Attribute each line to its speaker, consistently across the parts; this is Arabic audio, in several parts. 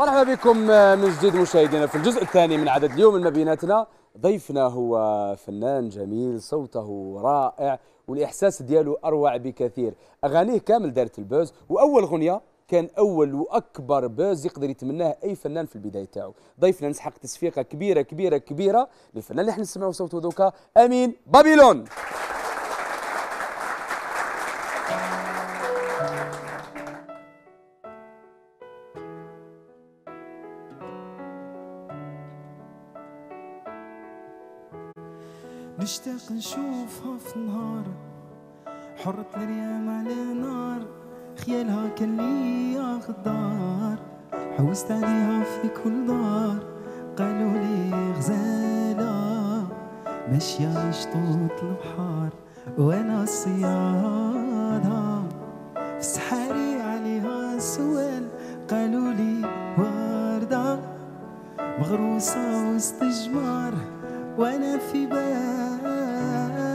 Speaker 1: مرحبا بكم من جديد مشاهدينا في الجزء الثاني من عدد اليوم ما بيناتنا ضيفنا هو فنان جميل صوته رائع والإحساس ديالو أروع بكثير. أغانيه كامل دارت البوز وأول غنيه كان أول وأكبر بوز يقدر يتمناه أي فنان في البداية تاعو. ضيفنا نسحق تصفيقه كبيرة كبيرة كبيرة للفنان اللي إحنا نسمعوا صوته دوكا أمين بابيلون
Speaker 2: نشوفها في نهار. حرة الريام على نار خيالها كان ليا غدار حوست عليها في كل دار قالوا لي غزالة. ماشية لشطوط البحار وأنا الصيادة. في سحاري عليها سوال قالوا لي وردة. مغروسة وسط جمار وأنا في time.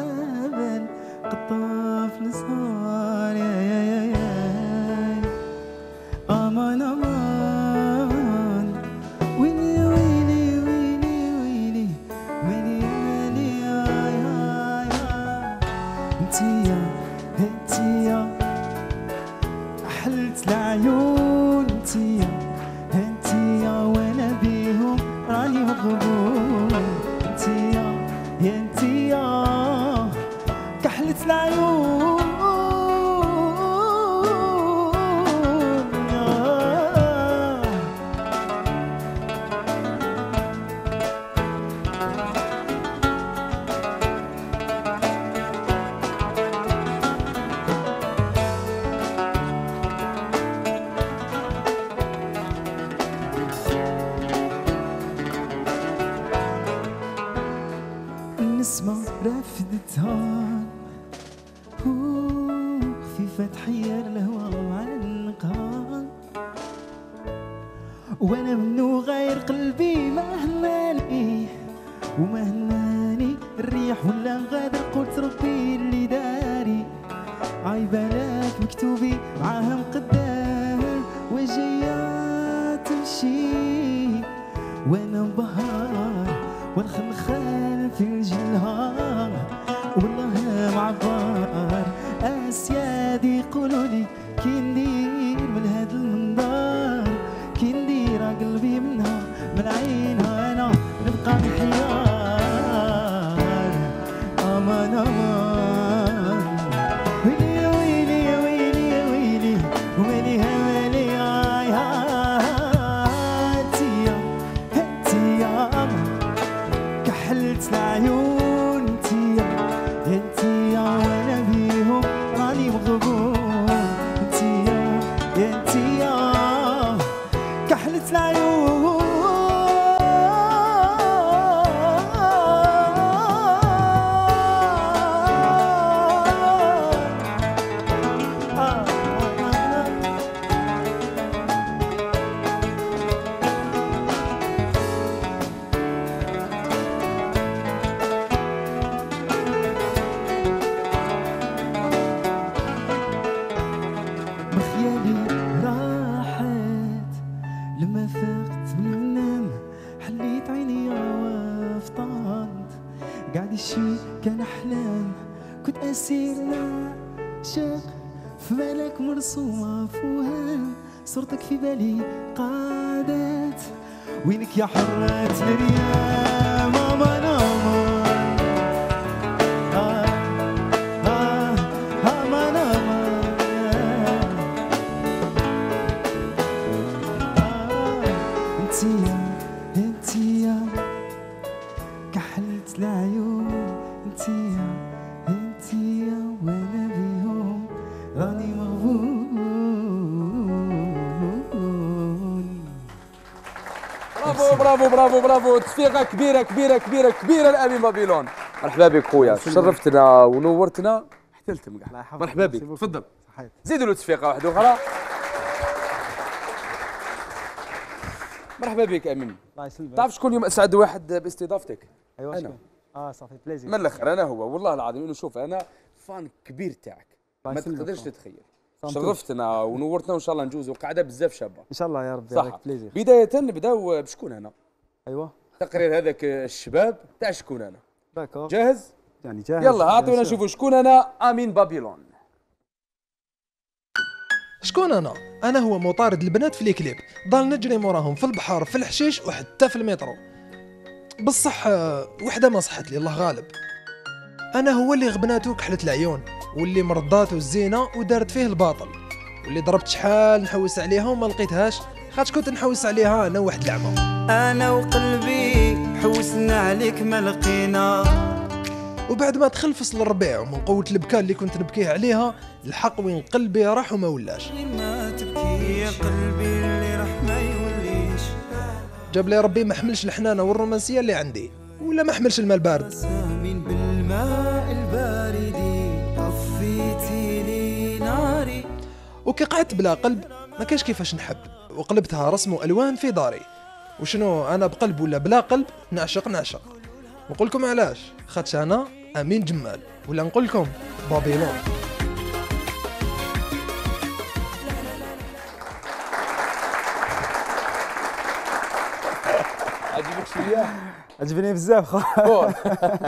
Speaker 2: شاق في بالك مرسومة فوهام صورتك في بالي قعدت وينك يا حرة الريام أمان
Speaker 1: برافو برافو. تصفيقه كبيرة كبيرة كبيرة كبيرة لامين بابيلون مرحبا بك خويا. شرفتنا ونورتنا. احتلت مقح مرحبا بك. تفضل. زيدوا له تصفيقه واحدة أخرى. مرحبا بك أمين.
Speaker 3: الله يسلمك.
Speaker 1: تعرف شكون اليوم أسعد واحد باستضافتك؟
Speaker 3: ايوا
Speaker 1: أنا.
Speaker 3: شكون؟ آه صافي plaisir
Speaker 1: من الأخر أنا هو. والله العظيم إنه شوف أنا fan كبير تاعك. ما. تقدرش تتخيل. شرفتنا ونورتنا وإن شاء الله نجوزوا قاعدة بزاف شابة.
Speaker 2: إن شاء الله يا ربي
Speaker 1: صح.
Speaker 2: plaisir
Speaker 1: بداية نبداو بشكون أنا؟
Speaker 2: أيوه.
Speaker 1: تقرير هذاك الشباب تاع شكون أنا
Speaker 2: d'accord
Speaker 1: جاهز؟
Speaker 2: يعني جاهز.
Speaker 1: يلا عطونا
Speaker 2: bien sûr.
Speaker 1: نشوفوا شكون أنا أمين بابيلون.
Speaker 4: شكون أنا أنا هو مطارد البنات في الكليب ضل نجري موراهم في البحر في الحشيش وحتى في المترو. بصح آه، وحدة ما صحت لي الله غالب. أنا هو اللي غبناتو كحلت العيون واللي مرضاتو الزينة ودارت فيه الباطل. واللي ضربت شحال نحوس عليها وما لقيتهاش. خاطش كنت نحوس عليها أنا واحد العمى
Speaker 5: أنا وقلبي حوسنا عليك ما لقينا.
Speaker 4: وبعد ما دخل فصل الربيع ومن قوة البكاء اللي كنت نبكيه عليها الحق وين قلبي راح وما ولاش.
Speaker 5: ما تبكي يا قلبي اللي راح ما يوليش.
Speaker 4: جاب لي ربي ما حملش الحنانة والرومانسية اللي عندي ولا ما حملش الماء البارد
Speaker 5: بالماء البارد طفيتي لي ناري.
Speaker 4: وكي قعدت بلا قلب ما كاش كيفاش نحب. وقلبتها رسم وألوان في داري. وشنو أنا بقلب ولا بلا قلب نعشق نعشق. نقول لكم علاش. خاطش أنا أمين جمال. ولا نقول لكم بابيلون.
Speaker 1: عجبك شوية؟
Speaker 2: عجبني بزاف خو
Speaker 1: فور.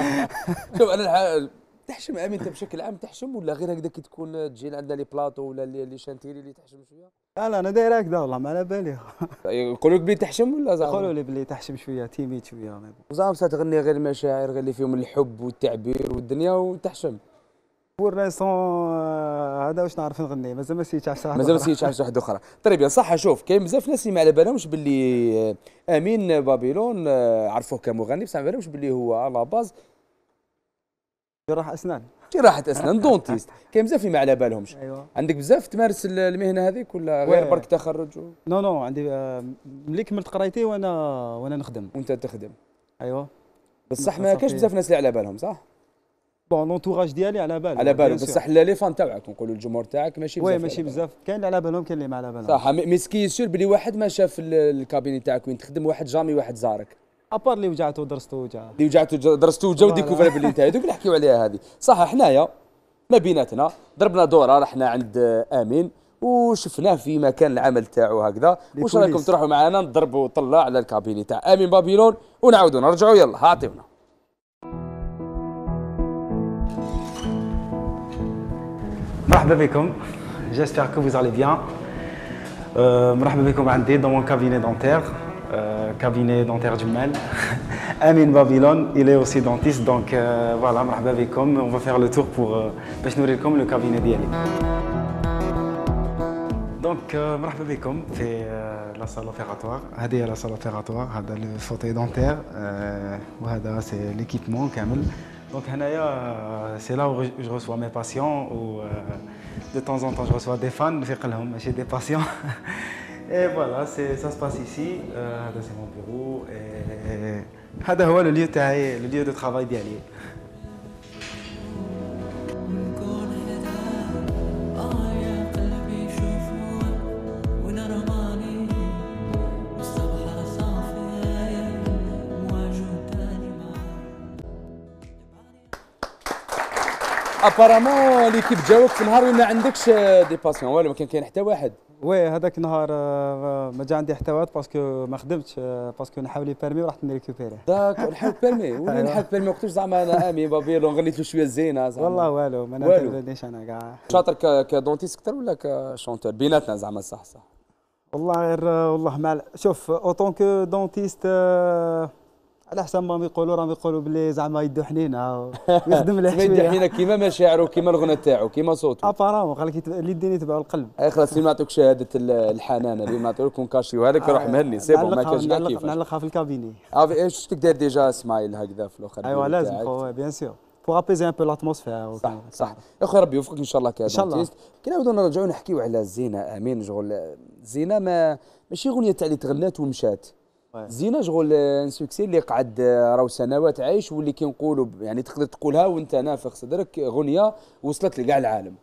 Speaker 1: شوف أنا تحشم أمين أنت بشكل عام تحشم ولا غير هكذا كي تكون تجي عندنا les plateaux ولا لي شانتيري اللي تحشم شوية؟
Speaker 2: لا لا أنا داير هكذا والله ما على بالي.
Speaker 1: يقولوا لك بلي تحشم ولا زعما؟
Speaker 2: يقولوا لي بلي تحشم شوية timide شوية.
Speaker 1: زعما تغني غير المشاعر غير اللي فيهم الحب والتعبير والدنيا وتحشم.
Speaker 2: pour l'instant آه، هذا واش نعرف نغني مازال ما سيتش عشان
Speaker 1: مازال ما سيتش عرفت واحدة أخرى. طيب يا صح شوف كاين بزاف ناس اللي ما على بالهمش باللي آه، أمين بابيلون آه، عرفوه كمغني بصح ما على بالهمش باللي هو على باز.
Speaker 2: جراح أسنان.
Speaker 1: جراحه أسنان dentiste. كاين بزاف اللي ما على بالهمش.
Speaker 2: أيوه.
Speaker 1: عندك بزاف تمارس ال- المهنة هذيك ولا غير. برك تخرج و-
Speaker 2: non non عندي آه، ملي كملت قرايتي وأنا وأنا نخدم.
Speaker 1: وأنت تخدم.
Speaker 2: أيوه.
Speaker 1: بصح ما. كاش بزاف ناس اللي على بالهم صح؟
Speaker 2: bon l'entourage ديالي على بالي
Speaker 1: على
Speaker 2: sûr.
Speaker 1: بصح لا les fans تاعك نقولوا الجمهور تاعك ماشي بزاف oui
Speaker 2: ماشي. بزاف. كاين اللي على بالهم كاين اللي ما على بالهم.
Speaker 1: صح mais ce qui est sûr بلي واحد ما شاف ال- ال cabinet تاعك وين تخدم واحد jamais واحد زارك.
Speaker 2: ابار اللي وجعته ودرسته وجع
Speaker 1: اللي وجعته درستو وجا
Speaker 2: فوالا.
Speaker 1: وديكوفر باللي انت هذوك اللي نحكيو عليها هذه. صح حنايا ما بيناتنا ضربنا دورة رحنا عند آمين وشفناه في مكان العمل تاعو هكذا. واش رايكم. تروحوا معنا نضربوا طلع على الكابيني تاع آمين بابيلون ونعاودوا نرجعوا يلا عطيونا
Speaker 2: مرحبا بكم. Vous allez bien. Euh, مرحبا بكم عندي mon cabinet dentaire. euh, cabinet dentaire جمال Amin Babylon il est aussi dentiste donc euh, voilà مرحبا بكم on va faire le tour pour euh, باش نوريكم le cabinet ديالي donc آه، مرحبا بكم في la salle opératoire هذه هي la salle opératoire هذا ال fauteuil dentaire وهذا c'est l'équipement كامل donc هنايا c'est là où je reçois mes patients ou de temps en temps je reçois des fans نفيق لهم ماشي des patients et voilà c'est ça se passe ici هذا سي mon bureau هذا هو لو ليو تاعي لو ليو دو travail ديالي
Speaker 1: apparemment l'équipe جاوك في نهار ما عندكش des patients والو ما كان كاين حتى واحد.
Speaker 2: oui هذاك النهار آه، ما جا عندي واحد parce que ما خدمتش آه، parce que نحاول بيرمي ورحت ن récupérer
Speaker 1: داك نحل بيرمي وين
Speaker 2: أيوة.
Speaker 1: نحل بيرمي وقتاش زعما أنا امين بابيلون غنيت له شوية زينة زعما.
Speaker 2: والله والو ما. نتبنيش أنا كاع.
Speaker 1: شاطر ك dentiste أكثر ولا ك chanteur؟ بيناتنا زعما صح صح.
Speaker 2: والله غير آه، والله مع شوف en tant que dentiste على حسب ما يقولوا راهم يقولوا بلي زعما يدو حنينة. ويخدم له
Speaker 1: ما يدي
Speaker 2: شوية
Speaker 1: حينا كيما مشاعره كيما الغنى تاعو كيما صوته
Speaker 2: apparemment قال لك يديني يتبعوا القلب.
Speaker 1: أي خلاص اللي نعطيك شهادة ال- الحنانة اللي نعطيو لك ونكاشيوها لك روح مهني c'est bon ما كانش كاع كيفاش.
Speaker 2: نعلقها في
Speaker 1: ال cabinet شفتك داير déjà smile هكذا في الأخر؟
Speaker 2: أيوا لازم bien sûr pour apaiser un peu l'atmosphère
Speaker 1: صح صح. يا إخويا ربي يوفقك إن شاء الله
Speaker 2: شاء الله.
Speaker 1: كي نعاودو نرجعو نحكيو على الزينه آمين شغل. الزينه ما ماشي غنيه تاع اللي تغنات ومشات. زينة شغل un succès اللي قعد راهو سنوات عايش واللي كي نقولوا ب- يعني تقدر تقولها وانت نافخ صدرك غنيه وصلت لكاع العالم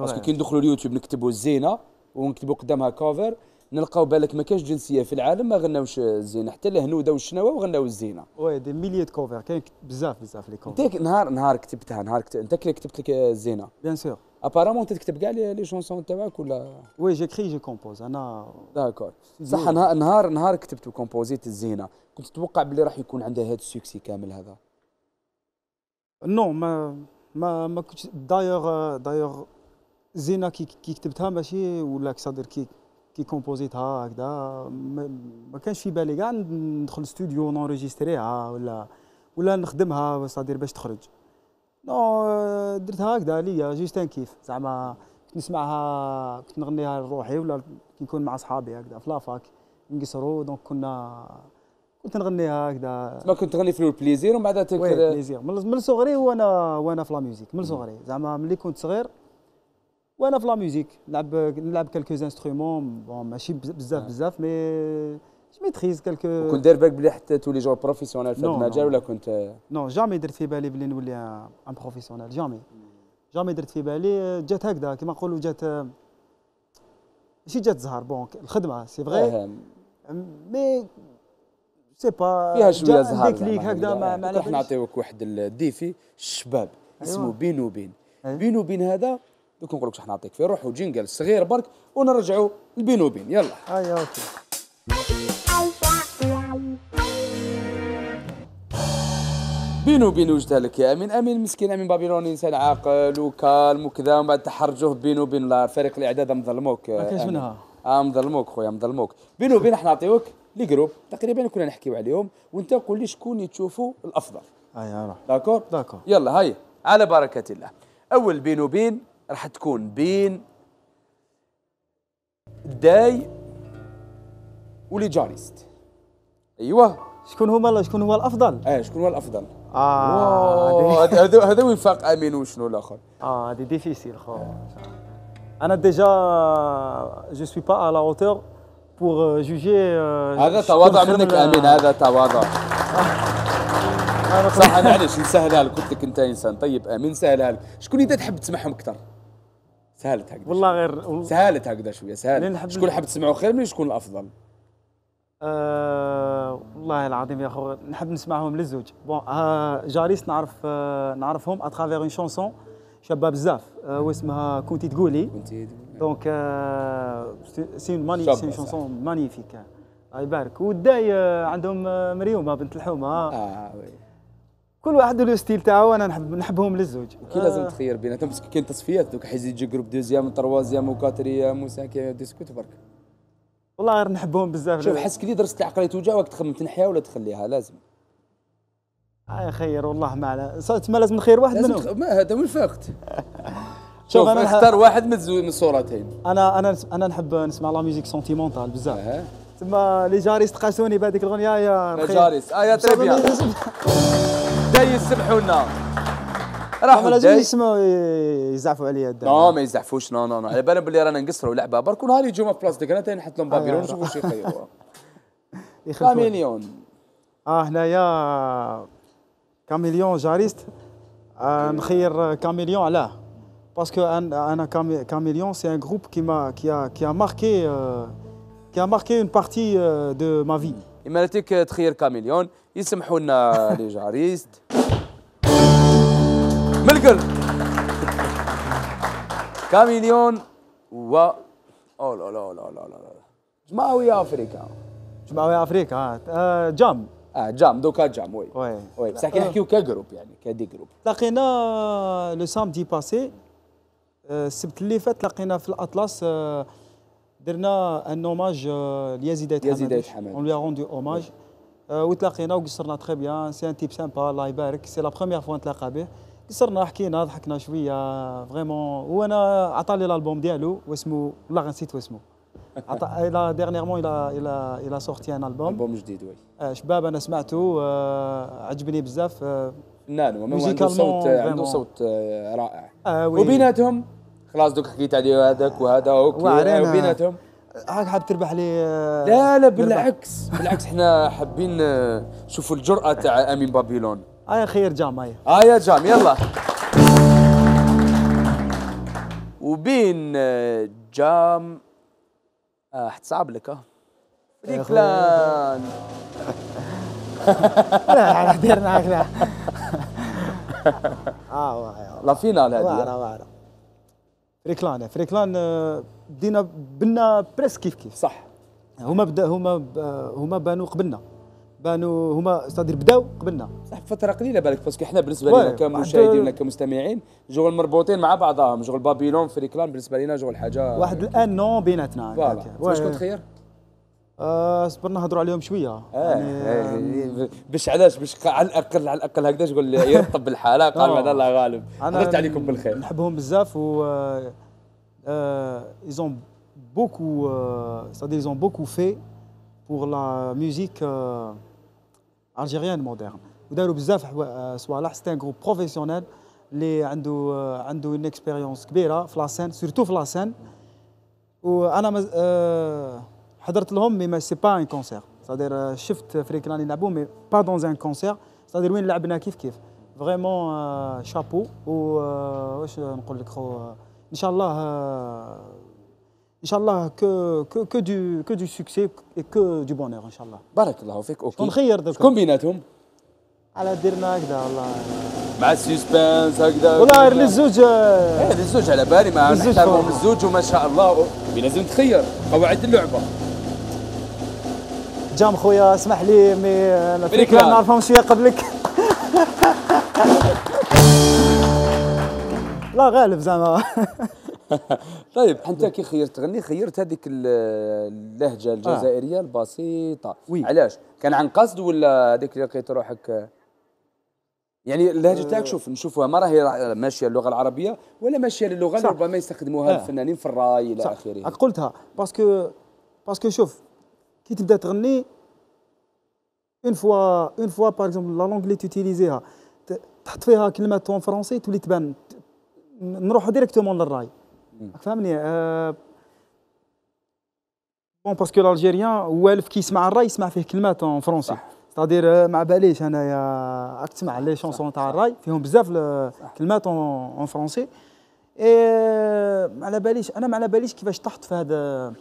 Speaker 1: parce
Speaker 2: que.
Speaker 1: كي ندخلوا اليوتيوب نكتبوا الزينه ونكتبوا قدامها cover نلقاو بالك ما كاش جنسية في العالم ما غناوش الزينة. حتى الهنوده والشناوه وغناو
Speaker 2: الزينة. oui des milliers covers كاين بزاف بزاف les covers
Speaker 1: انت نهار نهار كتبتها نهار كت... أنت اللي كتبت لك الزينة.
Speaker 2: bien sûr
Speaker 1: apparemment أنت تكتب كاع les chansons تاعك ولا؟
Speaker 2: oui j'écris je compose أنا
Speaker 1: d'accord صح نهار نهار نهار كتبت وكومبوزيت الزينة. كنت تتوقع بلي راح يكون عندها هذا ال succès كامل هذا؟
Speaker 2: non ما ما ما كنتش دايوغ دايوغ زينة كي كتبتها ماشي ولا صادر كي كي كومبوزيتها هكذا ما, كانش في بالي. كاع ندخل ستوديو نونجستريها ولا ولا نخدمها صادر باش تخرج. non درتها هكذا ليا juste un kiff. زعما كنت نسمعها كنت نغنيها لروحي ولا كي نكون مع صحابي هكذا في la fac نقصروا donc كنا كنت نغنيها هكذا.
Speaker 1: ما كنت تغني في ال plaisir ومن بعد
Speaker 2: oui
Speaker 1: تكر
Speaker 2: plaisir من من صغري وأنا وأنا في la musique من صغري. زعما ملي كنت صغير وأنا في la musique نلعب نلعب quelques instruments bon ماشي بز- بزاف
Speaker 1: آه.
Speaker 2: بزاف mais je maîtrise quelques
Speaker 1: كنت داير بالك بلي حتى تولي jour professionnel في هذا المجال. ولا كنت؟
Speaker 2: non jamais درت في بالي بلي نولي un professionnel jamais jamais درت في بالي. جات هكذا. كيما نقولوا جات ماشي جات زهر. bon الخدمة c'est vrai
Speaker 1: آه،
Speaker 2: mais c'est pas
Speaker 1: فيها
Speaker 2: شوية
Speaker 1: زهر déclic
Speaker 2: هكذا ما على باليش.
Speaker 1: نعطيوك واحد ال défi الشباب اسمه
Speaker 2: أيوة.
Speaker 1: بين. وبين
Speaker 2: أيوة.
Speaker 1: بين وبين هذا دوك نقول لك راح نعطيك فيه. روحوا jingle صغير برك ونرجعوا لبين وبين يلا
Speaker 2: اي OK.
Speaker 1: بينو وبين وجدها لك يا أمين؟ أمين مسكين أمين بابلوني إنسان عاقل و calme وكذا ومن بعد تحرجوه بينو وبين لا فريق الاعداد مظلموك
Speaker 2: ما
Speaker 1: آمين.
Speaker 2: منها.
Speaker 1: آه مظلموك خويا مظلموك بينو وبين راح نعطيوك les groupes تقريبا كنا نحكيو عليهم وأنت قول لي شكون تشوفوا الأفضل.
Speaker 2: اي
Speaker 1: d'accord؟
Speaker 2: d'accord.
Speaker 1: يلا هيا على بركة الله. أول بين وبين راح تكون بين داي ولي جاريست أيوه.
Speaker 2: شكون هما شكون هو الأفضل؟
Speaker 1: آه شكون هو
Speaker 2: الأفضل؟
Speaker 1: آه هذا هذا وفاق أمين وشنو الآخر؟
Speaker 2: آه هذه difficile خو. أنا déjà je suis pas à la hauteur pour juger
Speaker 1: هذا تواضع منك أمين هذا تواضع. صح معليش نسهلها لك قلت لك أنت إنسان. طيب أمين سهلها لك شكون انت تحب تسمعهم أكثر؟ سهلت هكذا
Speaker 2: والله غير
Speaker 1: سهلت هكذا
Speaker 2: شوية
Speaker 1: سهلت شكون حاب تسمعه خير من شكون الأفضل؟
Speaker 2: آه والله العظيم يا خو نحب نسمعهم للزوج. بون آه جاريس نعرف آه نعرفهم à travers une chanson شابه بزاف. آه واسمها كنتي تقولي.
Speaker 1: كنت
Speaker 2: donc آه
Speaker 1: c'est
Speaker 2: magni-
Speaker 1: c'est.
Speaker 2: chanson magnifique الله يبارك. والداي آه عندهم آه، مريومة بنت الحومة.
Speaker 1: آه oui.
Speaker 2: كل واحد له style تاعو وأنا نحب نحبهم للزوج.
Speaker 1: كي لازم تخير بيناتهم parce que كاين تصفيات دوك حيزيد يجي groupe deuxième troisième و quatrième و cinquième discute برك.
Speaker 2: والله غير نحبهم بزاف
Speaker 1: شوف حسك لي درست العقلية توجع وقت تخمم تنحيها ولا تخليها؟ لازم.
Speaker 2: آه خير والله ما على تسمى لازم نخير واحد
Speaker 1: لازم
Speaker 2: منهم.
Speaker 1: تخ... ما هذا من الفقت شوف
Speaker 2: أنا نح-
Speaker 1: اختار واحد من الصورتين.
Speaker 2: أنا أنا أنا نحب نسمع la musique sentimentale بزاف.
Speaker 1: آه
Speaker 2: تما les جاريس تقاسوني بهذيك الأغنية يا
Speaker 1: يا جاريس آه يا très bien داي يسمحوا لنا. راحوا
Speaker 2: لازم يسمعوا يزعفوا عليا الدار
Speaker 1: non ما يزعفوش. non non non على بالهم بلي رانا نقصروا لعبة. برك ونهار يجوا في بلاصتك أنا تاني نحط لهم بابيلون
Speaker 2: آه.
Speaker 1: ونشوفوا شي يخيروا. كاميليون
Speaker 2: آه هنايا كاميليون جاريست. آه نخير كاميليون علاه parce que أنا أنا كامي- كاميليون c'est un groupe qui m'a qui a qui a marqué euh, qui a marqué une partie euh, de ma vie.
Speaker 1: إمالتك تخير كاميليون يسمحوا لنا les جاريست من القلب؟ كاميليون و أو لا لا لا لا لا جماوي افريكا
Speaker 2: جماعة أفريقيا آه. آه جام.
Speaker 1: آه جام دوكا جام oui.
Speaker 2: oui.
Speaker 1: oui. بصح كي نحكيو ك groupe يعني ك des
Speaker 2: groupes لقينا le samedi passé السبت اللي فات لقينا في الأطلس آه، درنا un hommage ل يزيد ايت
Speaker 1: يزيد أيت حمادي.
Speaker 2: on lui rendu hommage وتلاقينا وقصرنا très bien c'est un type sympa الله يبارك c'est la première fois نتلاقى به قصرنا حكينا ضحكنا شوية. vraiment وأنا عطاني الالبوم ديالو واسمه والله نسيت واسمه عطا إلى ديرنييرمون إلى إلى إلى سورتي ان البوم
Speaker 1: البوم جديد oui
Speaker 2: آه، شباب أنا سمعته آه، عجبني بزاف آه،
Speaker 1: فنان وما عنده صوت عنده. صوت آه، رائع.
Speaker 2: آه،.
Speaker 1: وبيناتهم؟ خلاص دوك حكيت عليه هذاك وهذا
Speaker 2: OK.
Speaker 1: وبيناتهم؟
Speaker 2: هاك حاب تربح لي آه،
Speaker 1: لا لا. بالعكس. بالعكس إحنا حابين آه، نشوفوا الجرأة تاع أمين بابيلون.
Speaker 2: آه خير جام
Speaker 1: آه. يا جام يلا. وبين آه، جام آه حتصعب لك آه. فريكلان
Speaker 2: لا درنا هكذا آه واعره
Speaker 1: لا فينال هذه.
Speaker 2: واعره واعره فريكلان فريكلان آه، بدينا بنا بريس كيف كيف.
Speaker 1: صح.
Speaker 2: هما بدا هما ب- هما بانوا قبلنا. بانوا هما استادير بداو قبلنا.
Speaker 1: صح فترة قليلة بالك باسكو إحنا بالنسبة
Speaker 2: وي،
Speaker 1: لنا كمشاهدين ولا كمستمعين جوغل مربوطين مع بعضهم جوغل بابيلون فريكلان بالنسبة لنا جوغل حاجة
Speaker 2: واحد الآن نو بيناتنا.
Speaker 1: فوالا. واش. كنت خير؟
Speaker 2: آه صبرنا نهضروا عليهم شوية.
Speaker 1: آه
Speaker 2: يعني
Speaker 1: آه، باش علاش؟ باش على الاقل على الأقل هكذا تقول لي يرطب بالحالة. قال
Speaker 2: آه.
Speaker 1: بعد الله غالب. هضرت عليكم بالخير.
Speaker 2: نحبهم بزاف و ils ont beaucoup euh, c'est-à-dire ils ont beaucoup fait pour la musique euh, algérienne moderne. وداروا بزاف آه، صوالح c'était un groupe professionnel اللي عنده آه، عنده une expérience كبيرة في la scène surtout في la scène وأنا مز... آه، حضرت لهم mais c'est pas un concert c'est-à-dire شفت فريكلان يلعبوا mais pas dans un concert c'est-à-dire وين لعبنا؟ كيف كيف؟ vraiment chapeau و واش نقول لك خو؟ إن شاء الله آه، إن شاء الله que que que de que de succès que du bonheur إن شاء الله.
Speaker 1: بارك الله فيك. OK.
Speaker 2: نخير دوكا؟
Speaker 1: شكون بيناتهم؟
Speaker 2: على درنا هكذا والله.
Speaker 1: مع ال suspense هكذا.
Speaker 2: والله للزوج آه،
Speaker 1: إيه للزوج على بالي
Speaker 2: للزوج
Speaker 1: نحترمهم. الزوج وما شاء الله. لازم تخير. قواعد اللعبة.
Speaker 2: جام خويا اسمح لي mais.
Speaker 1: فريكلان
Speaker 2: نعرفهم شوية قبلك لا غالب زعما
Speaker 1: طيب انت كي خيرت تغني خيرت هذيك ال- اللهجة الجزائرية البسيطة
Speaker 2: oui.
Speaker 1: علاش كان عن قصد ولا هذيك اللي لقيت روحك يعني اللهجة تاعك شوف نشوفوها ما راهي ماشية اللغة العربية ولا ماشية للغة اللي. ربما يستخدموها
Speaker 2: آه.
Speaker 1: الفنانين في الراي إلى
Speaker 2: آخره قلتها باسكو باسكو شوف كي تبدا تغني une fois une fois par exemple la langue اللي تيتيليزيها تحط فيها كلمه en français تولي تبان ت- نروح directement للراي راك فاهمني آه بون parce que ال algérien والف كي يسمع الراي يسمع فيه كلمات en
Speaker 1: français.
Speaker 2: c'est-à-dire ما باليش انايا راك تسمع لي chanson تاع الراي فيهم بزاف كلمات en français إيه ما على باليش أنا ما على باليش كيفاش طحت في هذا.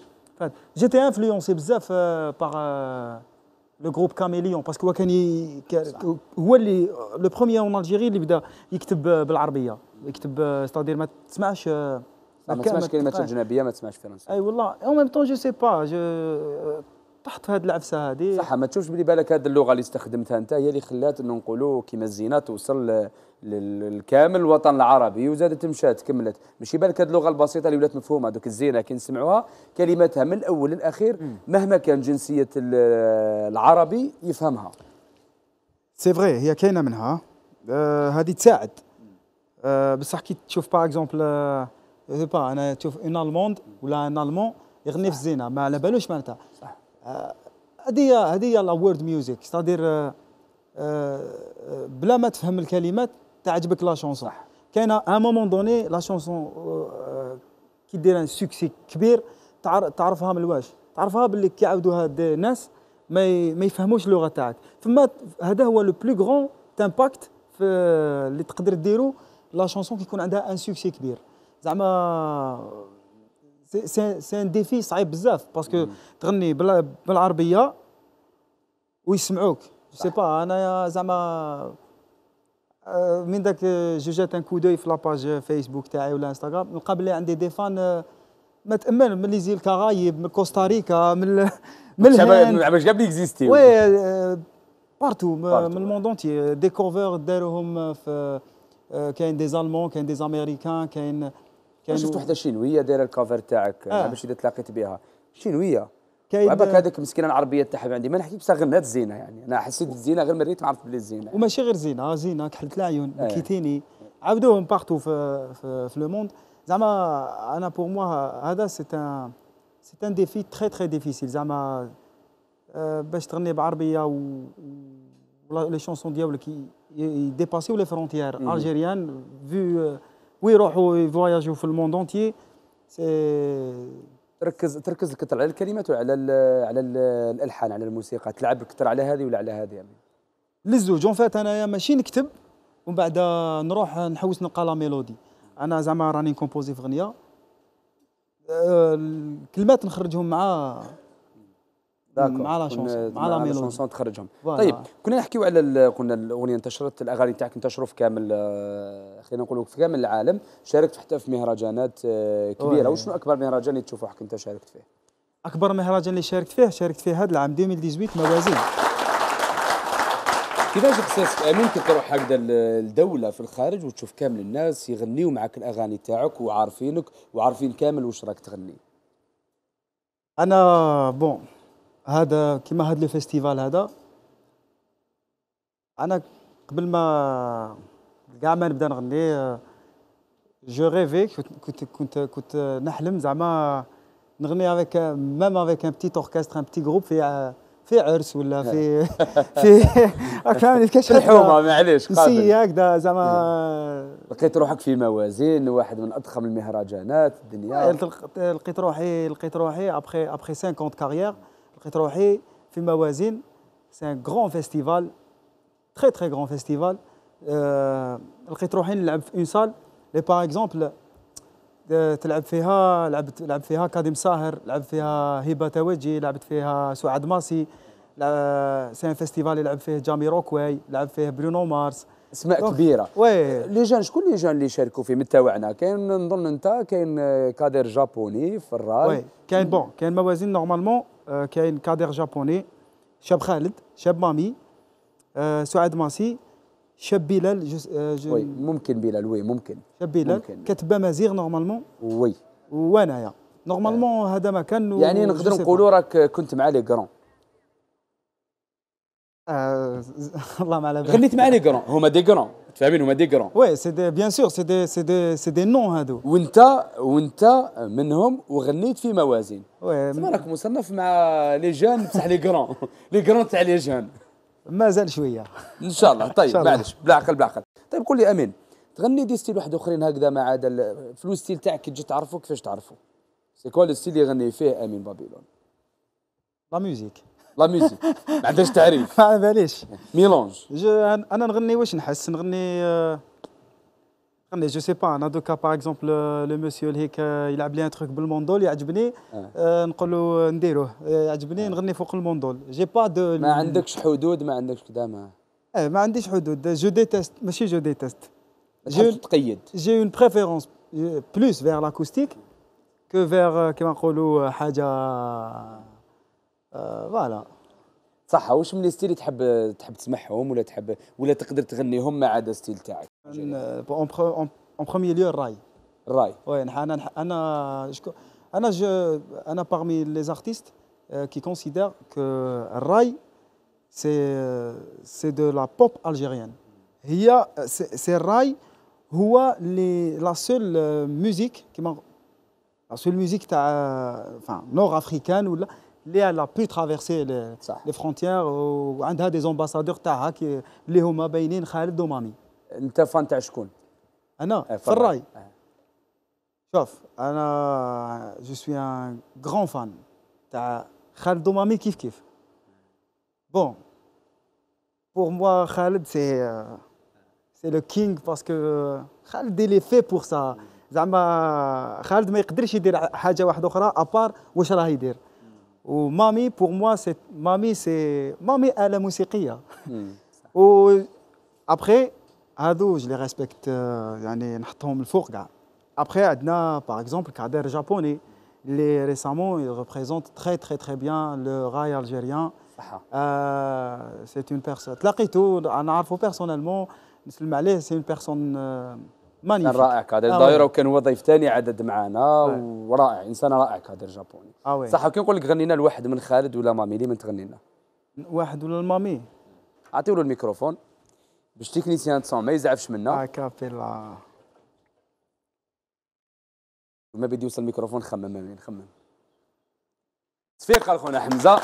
Speaker 2: j'étais influencé بزاف par le groupe كاميليون parce que هو كان هو اللي le premier en Algérie اللي بدا يكتب بالعربيه يكتب c'est-à-dire ما تسمعش
Speaker 1: ما تسمعش كلمات. اجنبيه ما تسمعش فرنسي
Speaker 2: اي والله en même temps je sais pas طحت في هذه العفسه هذه
Speaker 1: صح ما تشوفش بلي بالك هذه اللغة اللي استخدمتها انت هي اللي خلات انه نقولوا كيما الزينه توصل للكامل الوطن العربي وزادت مشات كملت. ماشي بالك هذه اللغة البسيطة اللي ولات مفهومة دوك الزينة كي نسمعوها كلماتها من الأول للأخير مهما كان جنسية ال- العربي يفهمها.
Speaker 2: c'est vrai هي كاينة منها. آه، هذه تساعد. آه، بصح كي تشوف par exemple با أنا تشوف un Allemand ولا un Allemand يغني في الزينة. ما على بالوش معناتها.
Speaker 1: صح.
Speaker 2: آه، هذه هي هذه هي la world music c'est-à-dire بلا ما تفهم الكلمات تعجبك la chanson
Speaker 1: صح.
Speaker 2: كاينة à un moment donné la chanson كي دير un succès كبير تعر- تعرفها من الواش. تعرفها باللي كي يعاودوها des ناس ما ما يفهموش اللغة تاعك. فما هذا هو le plus grand impact في اللي تقدر ديرو la chanson كي يكون عندها un succès كبير. زعما c'est- un défi صعيب بزاف parce que تغني بال- بالعربية ويسمعوك. sais pas انايا زعما من داك je jette un coup d'œil في la page فيسبوك تاعي ولا انستغرام نلقى بلي عندي des fans آه، même من les îles من كوستاريكا من من الهند.
Speaker 1: باش قبل existé
Speaker 2: oui آه، partout
Speaker 1: partout.
Speaker 2: من ال monde entier des covers داروهم في آه، كاين des Allemands كاين des Américains كاين كاين
Speaker 1: شفت وحدة شينوية دايرة ال cover تاعك؟
Speaker 2: آه.
Speaker 1: باش اذا تلاقيت بها. شينوية.
Speaker 2: كاين
Speaker 1: وعباك هذاك مسكينه العربيه تاعها عندي ما نحكي بصح غنات زينه يعني. أنا حسيت الزينة غير مريت ما عرفت بلي الزينة.
Speaker 2: وماشي غير زينة. زينة كحلت العيون
Speaker 1: آه.
Speaker 2: كيتيني عاودوهم بارتو في في, في لو موند زعما أنا بور موا هذا سي ان سي ان ديفي تري تري ديفيسيل زعما آه، باش تغني بعربية و لي شونسون ديالك يديباسيو لي فرونتيير. الجيريان فيو ويروحوا يفواياجيو في ال monde entier c'est
Speaker 1: تركز تركز كثر على الكلمات ولا على ال على ال الألحان على الموسيقى. تلعب كثر على هذه ولا على هذه يعني
Speaker 2: للزوج. en fait أنايا ماشي نكتب ومن بعد نروح نحوس نلقى la mélodie أنا زعما راني نكومبوزي في غنيه آه، الكلمات نخرجهم مع. مع
Speaker 1: la
Speaker 2: chanson، مع la
Speaker 1: mélodie. تخرجهم. طيب كنا نحكيو على قلنا الاغنيه انتشرت الأغاني تاعك انتشروا في كامل آه، خلينا نقولوا في كامل العالم. شاركت حتى في مهرجانات آه،
Speaker 2: كبيرة.
Speaker 1: وشنو أكبر مهرجان اللي تشوف روحك أنت شاركت فيه؟
Speaker 2: أكبر مهرجان اللي شاركت فيه شاركت فيه هذا العام 2018 موازين.
Speaker 1: كيفاش إحساس؟ امين كي تروح هكذا الدولة في الخارج وتشوف كامل الناس يغنيوا معك الأغاني تاعك وعارفينك وعارفين كامل واش راك تغني.
Speaker 2: أنا bon هذا كيما هذا le festival هذا. أنا قبل ما كاع ما نبدا نغني je rêvais كنت كنت كنت نحلم زعما نغني avec même avec un petit orchestre un petit groupe في في عرس ولا في في راك فاهمني كاش
Speaker 1: الحومة معليش
Speaker 2: نسي هكذا زعما
Speaker 1: لقيت روحك في موازين واحد من أضخم المهرجانات الدنيا.
Speaker 2: لقيت روحي لقيت روحي après après 50 carrière لقيت روحي في موازين c'est un grand festival très très grand festival لقيت روحي نلعب في une salle لي par exemple تلعب فيها لعبت لعب فيها كادم ساهر لعب فيها هبه توجي لعبت فيها سعاد ماسي c'est un festival يلعب فيه جاميروكواي لعب فيه برونو مارس
Speaker 1: اسماء كبيره
Speaker 2: oui
Speaker 1: les gens شكون les gens اللي شاركوا فيه من تاوعنا كاين نظن انت كاين كادر جابوني في الراي
Speaker 2: oui كاين bon كاين موازين normalement كاين كادر جابوني شاب خالد شاب مامي آه، سعاد ماسي شاب بلال جس- آه، جو-
Speaker 1: وي ممكن بلال وي ممكن.
Speaker 2: شاب بلال
Speaker 1: ممكن.
Speaker 2: كتب مزيغ نورمالمون.
Speaker 1: وي.
Speaker 2: وانايا. نورمالمون هذا ما كان و-
Speaker 1: يعني نقدر نقولوا راك كنت مع لي كرون.
Speaker 2: آه، الله ما على بالي
Speaker 1: غنيت مع لي كرون هما دي كرون تفهمين هما دي كرون
Speaker 2: وي سي دي بيان سور سي دي سي دي سي دي نون هادو
Speaker 1: وانت وانت منهم وغنيت في موازين.
Speaker 2: وي
Speaker 1: تما راك مصنف مع لي جان بصح لي كرون لي كرون تاع لي جان
Speaker 2: مازال شوية.
Speaker 1: إن شاء الله. طيب. معلش بالعقل بالعقل. طيب قول لي أمين. تغني دي ستيل واحد أخرين هكذا ما ال- في الستيل تاعك كي تجي تعرفوا كيفاش تعرفوا سي كوا لو ستيل اللي يغني فيه أمين بابيلون؟
Speaker 2: لا ميوزيك
Speaker 1: لا ميوزيك ما عندهاش تعريف
Speaker 2: ما باليش
Speaker 1: ميلونج
Speaker 2: أنا نغني واش نحس نغني نغني جو سي با أنا دوكا باغ اكزومبل لو مسيو اللي هيك يلعب لي ان تروك بالموندول يعجبني
Speaker 1: آه.
Speaker 2: نقول له نديروه يعجبني نغني فوق الموندول جي با دو
Speaker 1: ما عندكش حدود ما عندكش كذا ما
Speaker 2: آه، ما عنديش حدود جو ديتست ماشي جو ديتست جو
Speaker 1: تقيد
Speaker 2: جي اون بريفيرونس بلوس فيغ لاكوستيك كو فيغ كيما نقولوا حاجة فوالا.
Speaker 1: صح واش من ستيل تحب تحب تسمعهم ولا تحب ولا تقدر تغنيهم ما عدا ستيل تاعك؟
Speaker 2: اون بخومي ليو الراي
Speaker 1: الراي
Speaker 2: وي أنا أنا أنا أنا باغمي لي زارتيست كي كونسيدير كو الراي سي سي دو لا بوب الجيريان هي سي الراي هو لي لا سول ميوزيك كيما لا سول ميوزيك تاع فان نور افريكان ولا اللي traverser les,
Speaker 1: صح
Speaker 2: les frontières وعندها des ambassadeurs تاعها كي- اللي هما باينين خالد ومامي
Speaker 1: انت fan تاع شكون؟
Speaker 2: أنا
Speaker 1: آه،
Speaker 2: في الراي.
Speaker 1: آه.
Speaker 2: شوف أنا je suis un grand fan تاع خالد ومامي كيف كيف. bon pour moi خالد c'est c'est le king parce que خالد est fait pour ça. زعما خالد ما يقدرش يدير حاجة واحدة أخرى à part واش راه يدير. ومامي pour moi c'est مامي c'est مامي آلة موسيقية
Speaker 1: مم.
Speaker 2: و après هادو je les respecte يعني نحطهم الفوق كاع après عندنا par exemple كادر جابوني اللي récemment représente très très très bien le raï algérien
Speaker 1: صح
Speaker 2: c'est une personne تلاقيتو أنا عارفه personnellement نسلم عليه c'est une personne
Speaker 1: كان
Speaker 2: magnifique
Speaker 1: رائع كادر.
Speaker 2: آه،
Speaker 1: دايره
Speaker 2: oui.
Speaker 1: وكان هو ضيف ثاني عدد معنا
Speaker 2: oui.
Speaker 1: ورائع إنسان رائع كادر جابوني.
Speaker 2: oui
Speaker 1: صح كي نقول لك غنينا لواحد من خالد ولا مامي لي من تغني لنا
Speaker 2: واحد ولا المامي
Speaker 1: اعطيو له الميكروفون. باش technicien du son ما يزعفش منا
Speaker 2: كابيلا
Speaker 1: ما بدي يوصل الميكروفون خمم خمم. تصفيق أخونا حمزة.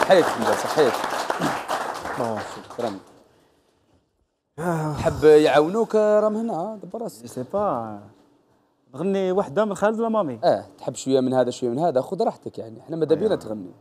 Speaker 1: صحيت حمزة صحيت. شكرا. حب يعاونوك راهم هنا دبر راسك.
Speaker 2: sais pas غني وحده من خالد لمامي.
Speaker 1: آه تحب شوية من هذا شوية من هذا خذ راحتك يعني. إحنا ماذا بينا تغني.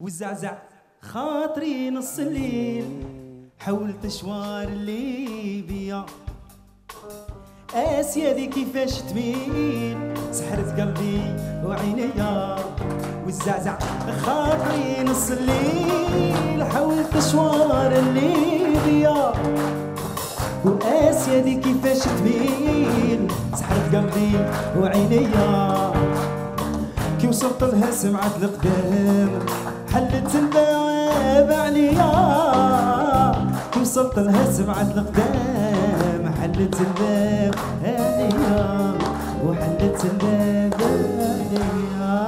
Speaker 2: وزعزع خاطري نص الليل. حولت شوار اللي بيا اسيا دي كيفاش تميل سحرت قلبي وعينيا والزعزع خاطري نص الليل. حولت شوار اللي بيا واسيا دي كيفاش تميل سحرت قلبي وعينيا كي وصلت لها سمعت القدام حلت الباب عليا. وصلت لها سمعت القدام حلت الباب عليا وحلت الباب عليا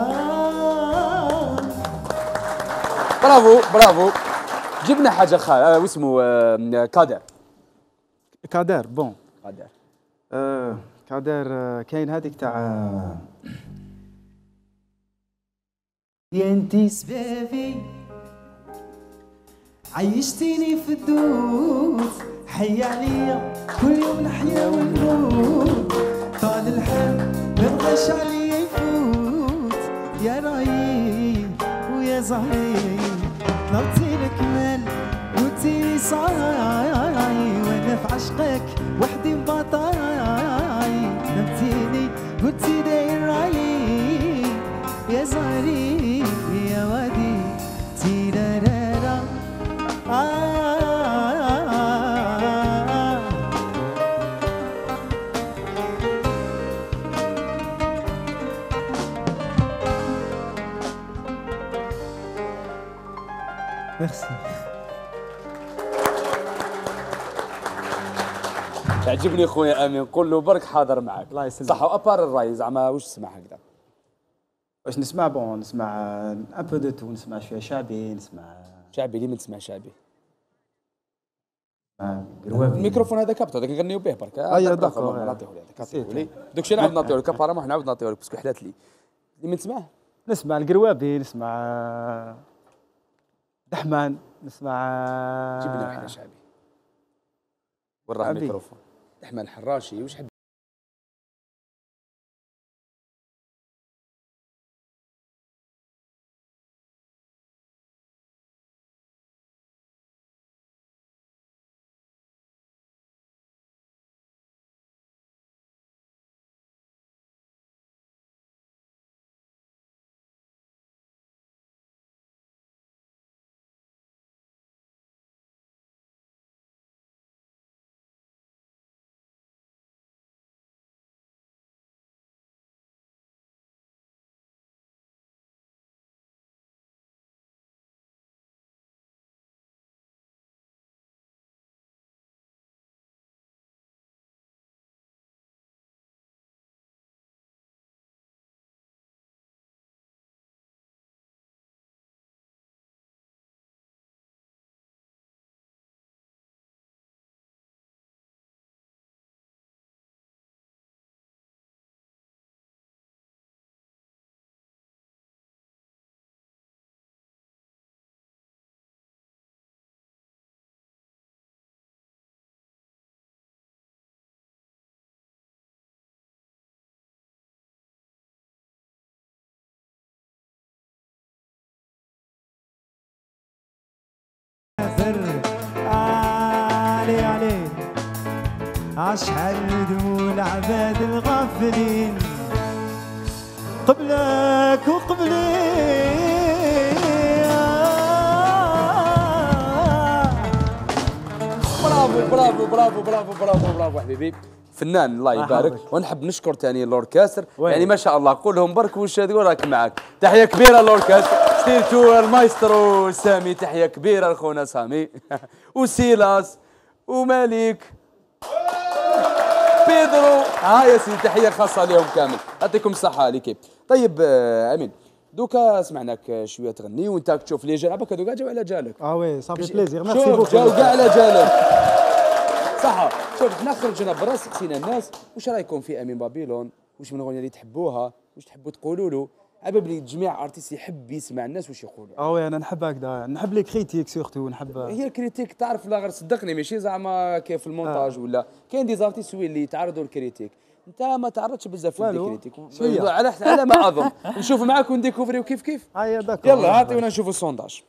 Speaker 1: برافو برافو. جبنا حاجة خال آه واسمه آه كادر.
Speaker 6: كادر بون.
Speaker 1: كادر.
Speaker 6: آه كادر آه كاين هذيك تاع
Speaker 2: يا انتي سبابي عيشتيني في الدود حي عليا كل يوم نحيا ونموت. طال الحال ما بغاش عليا يفوت. يا رايي ويا زهري طلبتي لك مال قلتي صاي وأنا في عشقك وحدي.
Speaker 1: تعجبني خويا أمين قول له برك حاضر معك.
Speaker 6: الله يسلمك.
Speaker 1: صح و à part الراي زعما واش تسمع هكذا؟
Speaker 6: واش نسمع bon؟ نسمع un peu de tout نسمع شوية شعبي نسمع
Speaker 1: شعبي اللي ما تسمع شعبي؟ الميكروفون هذا كابتو هذاك نغنيو به برك. هذاك
Speaker 6: d'accord،.
Speaker 1: نعطيه. نعطيه لي. دوك شي نعاود نعطيه لك apparemment نعاود نعطيه لك parce que حلات لي. اللي ما تسمعه
Speaker 6: نسمع القروابي نسمع دحمان نسمع
Speaker 1: جيب لنا واحدة شعبي. وين راه. الميكروفون احمد الحراشي وش حب
Speaker 2: عشحال ندموا العباد الغافلين قبلك وقبلي.
Speaker 1: برافو برافو برافو برافو برافو برافو حبيبي. فنان الله يبارك.
Speaker 6: يحفظك.
Speaker 1: ونحب نشكر ثاني ال
Speaker 6: orchestre؟
Speaker 1: يعني ما شاء الله قول لهم برك وش تقول راك معك. تحية كبيرة ال orchestre surtout المايسترو سامي. تحية كبيرة لخونا سامي. وسيلاس ومالك. بيدرو ها يا سيدي تحية خاصة لهم كامل. يعطيكم الصحة l'équipe طيب آه، أمين دوكا سمعناك شوية تغني وأنت تشوف لي جال عباك دوكا جاو على جالك.
Speaker 6: آه oui ça fait plaisir merci
Speaker 1: شوف جاو
Speaker 6: beaucoup
Speaker 1: كاع على جالك. صح شوف حنا خرجنا برا سقسينا الناس. واش رايكم في أمين بابيلون؟ واش من الأغنية اللي تحبوها؟ واش تحبوا تقولوا له؟ على بلي جميع artiste يحب يسمع الناس واش يقولوا.
Speaker 6: آه oui أنا نحب هكذا. نحب les critiques surtout نحب
Speaker 1: هي ال critique تعرف لا غير صدقني ماشي زعما كيف في المونتاج ولا. كاين des artistes اللي يتعرضوا لل critique أنت ما تعرضتش بزاف. لل
Speaker 2: critique.
Speaker 1: على على ما أظن. نشوف معاك ون découvri و كيف؟ كيف
Speaker 2: هيا d'accord.
Speaker 1: يلا عطيونا نشوفوا ال sondage.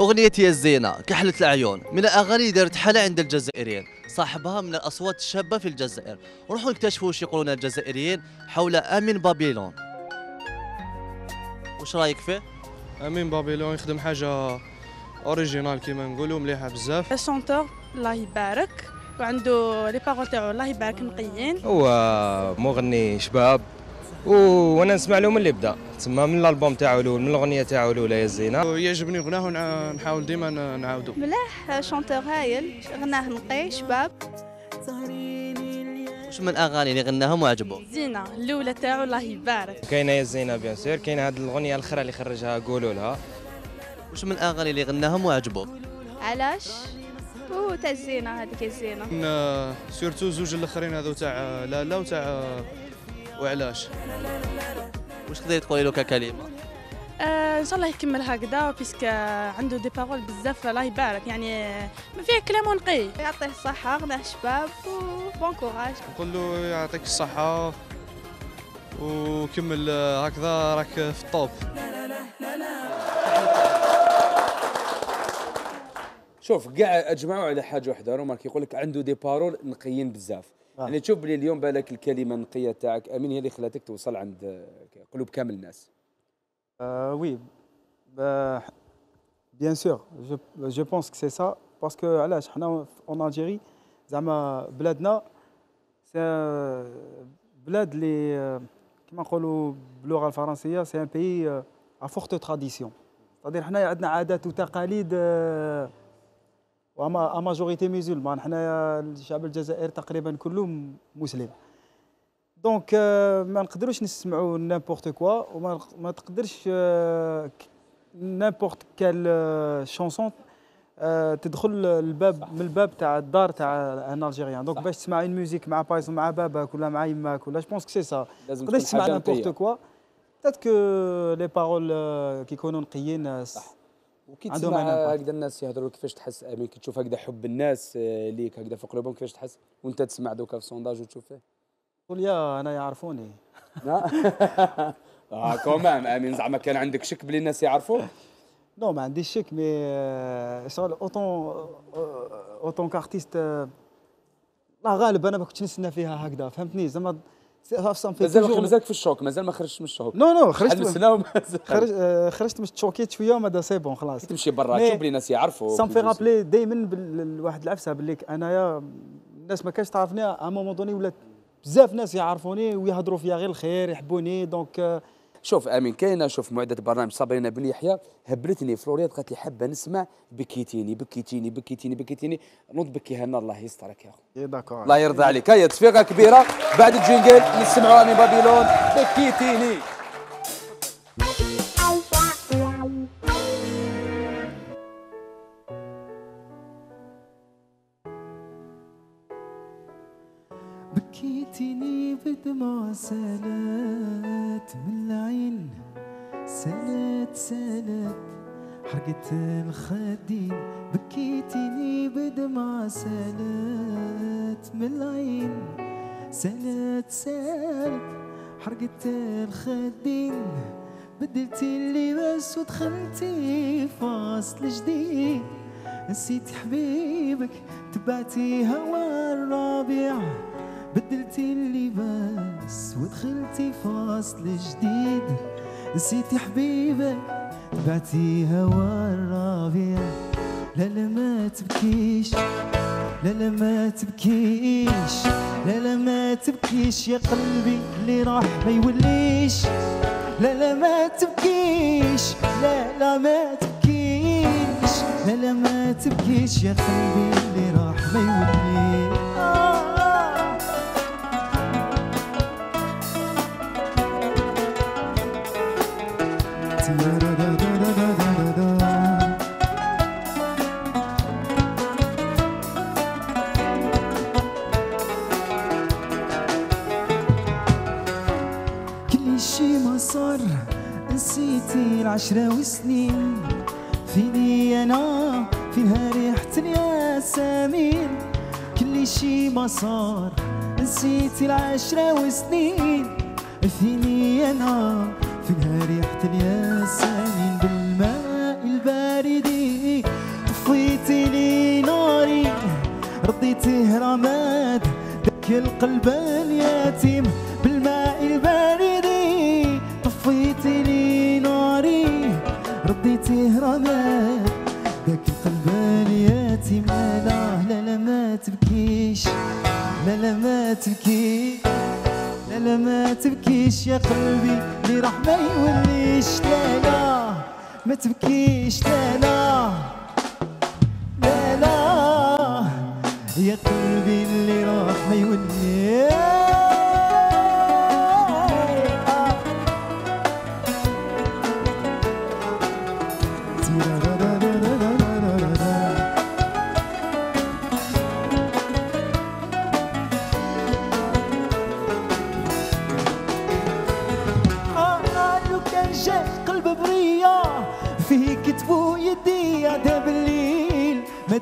Speaker 7: أغنيتي الزينة كحلة العيون من الأغاني اللي دارت حالة عند الجزائريين. صاحبها من الأصوات الشابة في الجزائر. ونروحوا نكتشفوا واش يقولون الجزائريين حول أمين بابيلون. واش رأيك فيه؟
Speaker 8: آمين بابيلون يخدم حاجة originale كيما نقولوا مليحة بزاف.
Speaker 9: ال chanteur الله يبارك وعنده les paroles تاعو الله يبارك نقيين
Speaker 10: هو مغني شباب. وأنا نسمع له من اللي بدا. تسمى من الألبوم تاعو الأول من الأغنية تاعو الاولى يا الزينه
Speaker 8: يعجبني غناه ونحاول ديما نعاودو.
Speaker 9: chanteur هايل غناه نقي شباب.
Speaker 7: واش من الأغاني اللي غناهم وعجبوك؟
Speaker 9: زينة الأولى تاعو الله يبارك.
Speaker 10: كاينة يا الزينه bien sûr كاينة هذه الأغنية الأخرى اللي خرجها قولوا لها.
Speaker 7: واش من الأغاني اللي غناهم وعجبوك؟
Speaker 9: علاش؟ هو تاع الزينة هذيك الزينة
Speaker 8: ن- surtout زوج الأخرين هذو تاع لالا وتاع وعلاش؟
Speaker 7: واش تقدري تقولي له ككلمة؟
Speaker 9: آه إن شاء الله يكمل هكذا parce que عنده des paroles بزاف الله يبارك. يعني ما فيه كلام نقي يعطيه الصحة غناه شباب وبون كوراج.
Speaker 8: نقول له يعطيك الصحة وكمل هكذا راك في الطوب.
Speaker 1: شوف كاع أجمعوا على حاجة واحدة رومارك يقول لك عنده دي بارول نقيين بزاف.
Speaker 2: آه.
Speaker 1: يعني تشوف بلي اليوم بالك الكلمة النقية تاعك أمين هي اللي خلاتك توصل عند آه، قلوب كامل الناس
Speaker 2: bien sûr, je, je pense que c'est ça. Parce que علاش حنا en Algérie زعما بلادنا c'est بلاد اللي كما نقولوا باللغة الفرنسية c'est un pays à fortes traditions c'est-à-dire حنايا عندنا عادات وتقاليد و la majorité musulmans حنايا الشعب الجزائري تقريبا كله مسلم. donc آه، ما نقدروش نسمعوا n'importe quoi وما ما تقدرش n'importe quelle chanson تدخل الباب من الباب تاع الدار تاع un algérien donc
Speaker 1: صح.
Speaker 2: باش تسمع une musique مع بايز مع باباك ولا مع يماك ولا je pense que c'est
Speaker 1: ça
Speaker 2: تقدرش تسمع
Speaker 1: n'importe
Speaker 2: quoi peut-être que les paroles كيكونوا نقيين
Speaker 1: صح. وكي تسمع هكذا الناس يهضروا كيفاش تحس امين كي تشوف هكذا حب الناس آه، ليك هكذا في قلوبهم كيفاش تحس؟ وأنت تسمع دوكا في ال sondage وتشوف فيه.
Speaker 2: تقول يا أنا يعرفوني.
Speaker 1: آه quand même امين زعما كان عندك شك بلي الناس يعرفوا
Speaker 2: non ما عنديش شك mais شغل en tant en tant qu'artiste لا غالب أنا ما كنتش نستنى فيها هكذا فهمتني؟ زعما
Speaker 1: مازال مازالك في ال choc مازال ما خرجتش من ال
Speaker 2: choc. non
Speaker 1: non
Speaker 2: خرجت
Speaker 1: خرجت ومازال
Speaker 2: خرج آه، خرجت mais ت choqui ت شوية ومادا c'est bon خلاص.
Speaker 1: تمشي برا تشوف بلي الناس يعرفوا
Speaker 2: ça m'fait rappeler دائما واحد العفسة باللي أنايا الناس ما كانش تعرفني à un moment donné ولات بزاف ناس يعرفوني ويهضروا فيا غير الخير يحبوني donc آه،
Speaker 1: شوف آمين كاينة شوف معدة برنامج صابرين بن يحيى هبلتني فلوريات قالت لي حابة نسمع بكيتيني بكيتيني بكيتيني بكيتيني. نوض بكيها لنا الله يسترك يا اخو
Speaker 2: إيه d'accord.
Speaker 1: الله يرضى عليك. هيا تصفيقة كبيرة. بعد ال jingle نسمعوا امين بابيلون بكيتيني.
Speaker 11: بكيتيني بدموع سالت حرقت الخدين بكيتيني بدموع سالت من العين. سالت سالت حرقت الخدين بدلتي اللباس ودخلتي فصل جديد. نسيتي حبيبك تبعتي هوا الربيع بدلتي اللباس ودخلتي فصل جديد. نسيتي حبيبك تبعتي هوا الربيع لا لا ما تبكيش لا لا ما تبكيش لا لا ما تبكيش يا قلبي اللي راح ما يوليش. لا لا ما تبكيش لا لا ما تبكيش لا لا ما تبكيش يا قلبي اللي راح ما يوليش. العشرة وسنين. فيني أنا؟ فيها ريحة الياسمين كل شي ما صار نسيتي العشرة وسنين. فيني أنا؟ في نهار ريحة الياسمين بالماء البارد طفيتي لي ناري. رديتي رماد دك القلب اليتيم. رديتي رماد داك القلب اليتيم لا لا لا ما تبكيش. لا لا ما تبكيش. لا لا ما تبكيش يا قلبي. اللي راح ما يوليش. لا لا ما تبكيش. لا لا. لا لا. يا قلبي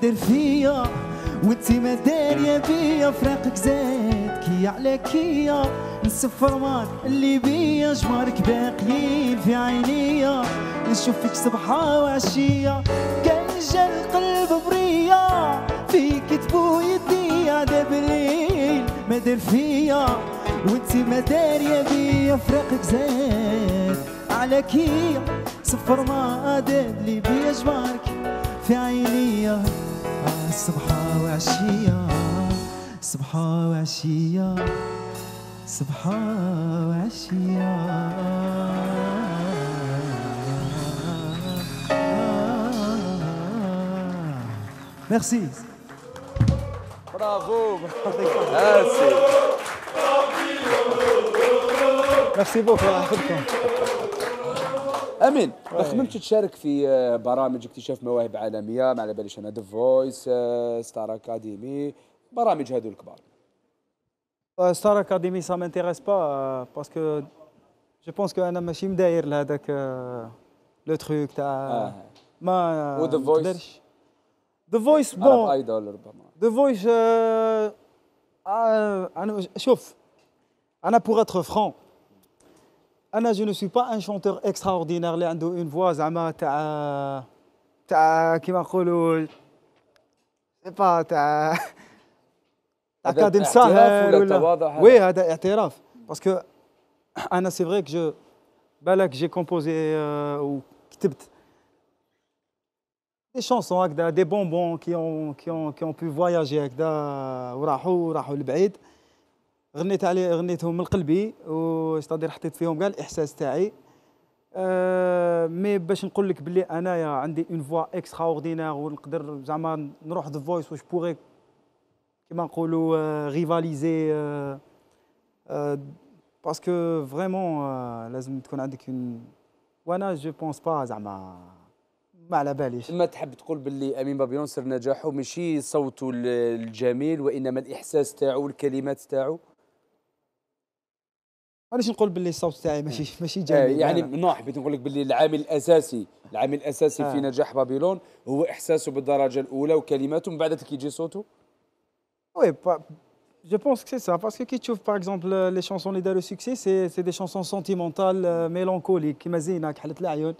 Speaker 11: دار فيا وانتي ما دارية بيا. فراقك زاد كي على كيا. نسفر مار اللي بيا جمارك باقيين في عينيا. نشوفك صبحة وعشية. كان جا القلب برية. فيه كتبو يدي دا بالليل ما دار فيا وانتي ما دارية بيا فراقك زاد. على كيا صفر ما داد لي بيا جمارك. في عينيا. صبحة وعشية. صبحة وعشية. صبحة وعشية. ميرسي
Speaker 1: برافو اسي
Speaker 2: Merci beaucoup الله يحفظكم
Speaker 1: امين ما خممتش تشارك في آه، برامج اكتشاف مواهب عالمية ما على باليش أنا The Voice Star Academy برامج هذو الكبار.
Speaker 2: Star Academy ça m'intéresse pas parce que je pense que أنا ماشي مداير لهذاك le truc تاع. ما
Speaker 1: و The Voice؟
Speaker 2: نقدرش The Voice
Speaker 1: عرب
Speaker 2: bon
Speaker 1: Idol ربما
Speaker 2: The Voice أنا شوف أنا pour être franc أنا je ne suis pas un chanteur extraordinaire اللي عنده une voix زعما تاع تاع كيما نقولوا سي با تاع تاع
Speaker 1: هذا
Speaker 2: كادم
Speaker 1: اعتراف
Speaker 2: ساهر
Speaker 1: ولا تواضع هذا؟
Speaker 2: oui هذا اعتراف parce que أنا c'est vrai que je بالك j'ai composé وكتبت des chansons هكذا des bonnes bonnes qui ont qui ont qui un peu voyagé هكذا وراحوا راحوا لبعيد غنيت عليه غنيتهم من قلبي و c'est-à-dire حطيت فيهم كاع الاحساس تاعي أه mais باش نقول لك بلي انايا عندي une voix extraordinaire ونقدر زعما نروح The Voice واش pour كيما نقولوا rivaliser parce que vraiment لازم تكون عندك une وأنا je pense pas زعما ما على باليش
Speaker 1: ما تحب تقول باللي أمين بابيلون سر نجاحه ماشي صوته ال- الجميل وإنما الإحساس تاعو والكلمات تاعو
Speaker 2: مانيش نقول باللي الصوت تاعي ماشي ماشي
Speaker 1: آه،
Speaker 2: جميل
Speaker 1: يعني. نوع حبيت نقول لك باللي العامل الأساسي العامل الأساسي في
Speaker 2: آه.
Speaker 1: نجاح بابيلون هو إحساسه بالدرجة الأولى وكلماته من بعد كي يجي صوته
Speaker 2: pas- je pense que c'est ça. Parce que qui tu par exemple les chansons les succès, c'est des chansons sentimentales, euh, mélancoliques, qui مزينة كحلت العيون.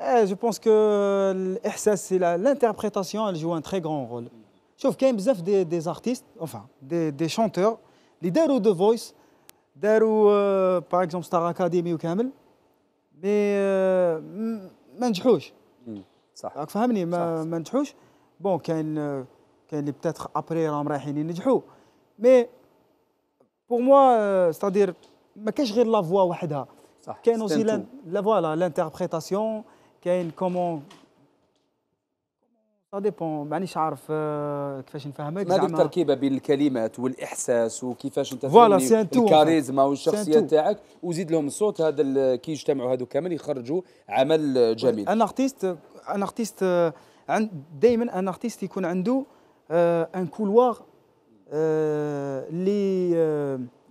Speaker 2: Eh, je pense que l'إحساس, c'est la- l'interprétation, elle joue un très grand rôle. شوف كاين بزاف des, des artistes, enfin des, des chanteurs اللي داروا The Voice, داروا euh, par exemple Star Academy وكامل, mais euh, م- ما نجحوش.
Speaker 1: صح
Speaker 2: راك فهمني ما ما نجحوش bon كاين كاين اللي peut-être après راهم رايحين ينجحوا mais pour moi c'est-à-dire ما كاينش غير la voix وحدها
Speaker 1: صح
Speaker 2: كاين aussi
Speaker 1: ستانتو.
Speaker 2: la voilà l'interprétation كاين comment dire bon مانيش عارف آه، كيفاش نفهمك
Speaker 1: هذه التركيبه بين الكلمات والإحساس وكيفاش
Speaker 2: أنت voilà،
Speaker 1: الكاريزما
Speaker 2: والشخصية.
Speaker 1: تاعك وزيد لهم الصوت هذا كي يجتمعوا هذو كامل يخرجوا عمل جميل
Speaker 2: un artiste un artiste عند دائما un artiste يكون عنده un couloir اللي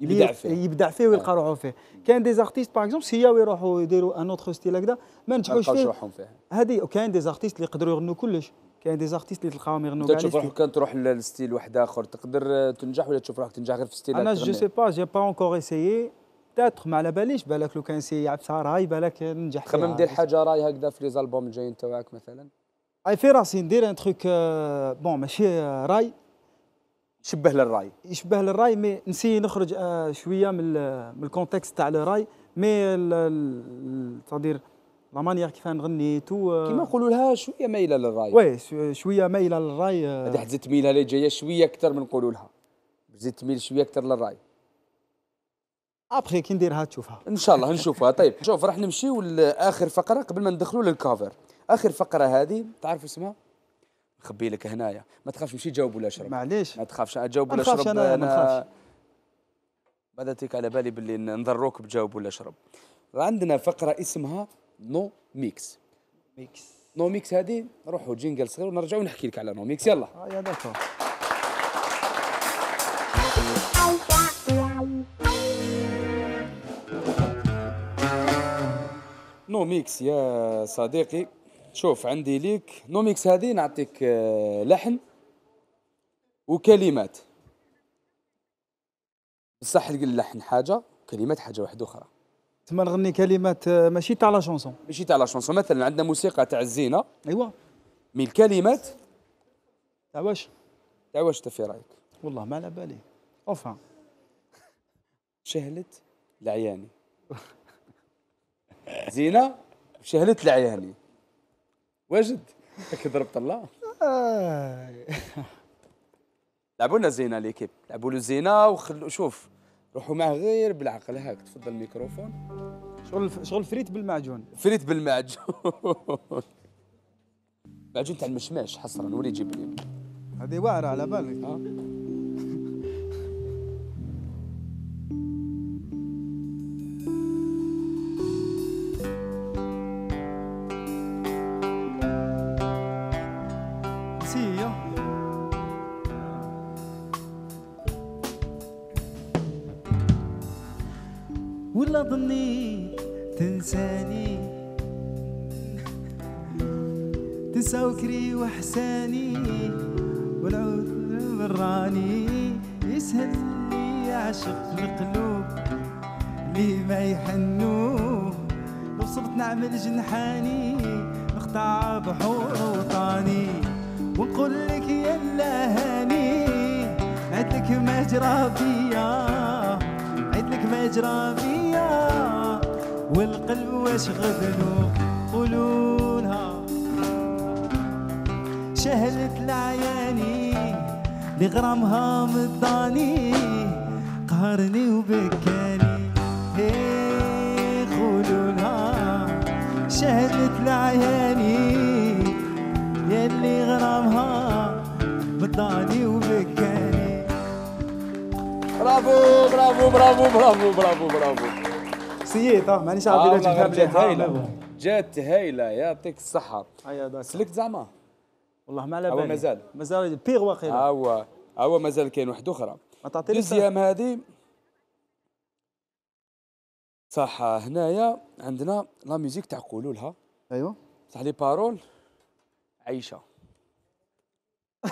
Speaker 1: يبدع فيه.
Speaker 2: يبدع فيه ويلقى روحه فيه. كاين des artistes par exemple سياو يروحوا يديروا un autre style هكذا ما نجحوش فيه.
Speaker 1: روحهم فيها
Speaker 2: هذه وكاين des artistes اللي يقدروا يغنوا كلش. كاين des artistes اللي تلقاهم يغنوا كاع
Speaker 1: تشوف روحك كان تروح لل style واحد آخر تقدر آه، تنجح ولا تشوف روحك تنجح غير في style
Speaker 2: أنا je sais pas j'ai pas encore essayé peut-être ما على باليش بالك لو كان سي عبسها راي بالك ننجح فيها.
Speaker 1: دير حاجة راي هكذا في les albums الجايين تاعك مثلا؟
Speaker 2: أي في راسي ندير un truc bon ماشي آه، راي.
Speaker 1: شبه للراي.
Speaker 2: يشبه للراي mais نسي نخرج آه، شوية من من ال contexte تاع الراي mais c'est-à-dire la manière كيف نغني تو
Speaker 1: كيما نقولوا لها شوية مايلة للراي.
Speaker 2: oui شو- شوية مايلة للراي آه،
Speaker 1: هذه حتزيد تميلها لي جاية شوية أكثر من نقولوا لها. تزيد تميل شوية أكثر للراي.
Speaker 2: ابخي كي نديرها تشوفها.
Speaker 1: إن شاء الله نشوفها. طيب شوف راح نمشيو لآخر فقرة قبل ما ندخلوا لل cover آخر فقرة هذه تعرفوا اسمها؟ نخبي لك هنايا. ما تخافش مشي جاوب ولا اشرب
Speaker 2: معليش.
Speaker 1: ما تخافش اجاوب
Speaker 2: ما
Speaker 1: ولا اشرب
Speaker 2: أنا، ما نخافش.
Speaker 1: بعد تيك على بالي باللي نضروك بجاوب ولا اشرب عندنا فقرة اسمها New Mix.
Speaker 2: Mix.
Speaker 1: New Mix هذه نروحوا jingle صغير ونرجعوا نحكي لك على New Mix. يلا.
Speaker 2: آه يا d'accord
Speaker 1: New Mix يا صديقي. شوف عندي ليك New Mix هذه نعطيك آه، لحن وكلمات. بصح اللحن حاجة كلمات حاجة واحدة أخرى.
Speaker 2: تما نغني كلمات آه، ماشي تاع la chanson
Speaker 1: ماشي تاع la chanson مثلا عندنا موسيقى تاع الزينة.
Speaker 2: ايوا
Speaker 1: mais الكلمات
Speaker 2: تاع واش؟
Speaker 1: تاع واش أنت في رأيك؟
Speaker 2: والله ما على بالي. اوفا
Speaker 1: شهلت العياني. زينة؟ شهلت العياني. واجد. هكا ضربت الله. لعبوا لنا زينة ليكيب لعبوا له زينة وخلوا شوف روحوا معاه غير بالعقل. هاك تفضل الميكروفون.
Speaker 2: شغل شغل فريت بالمعجون.
Speaker 1: فريت بالمعجون. معجون تاع المشماش حصرا ولي يجيب لي.
Speaker 2: هذه واعرة على بالك. مانيش
Speaker 1: آه
Speaker 2: عارف
Speaker 1: غير
Speaker 2: جبتها
Speaker 1: جات
Speaker 2: مليحة.
Speaker 1: هايله جات هايلة يعطيك
Speaker 2: الصحة.
Speaker 1: سلكت زعما؟
Speaker 2: والله ما على بالي.
Speaker 1: مازال.
Speaker 2: مازال بيغ واقيلا.
Speaker 1: هو هو مازال كاين واحد أخرى.
Speaker 2: ما تعطيني
Speaker 1: deuxième هذه صح هنايا عندنا la musique تاع قولوا لها
Speaker 2: ايوا
Speaker 1: صح les paroles. عيشه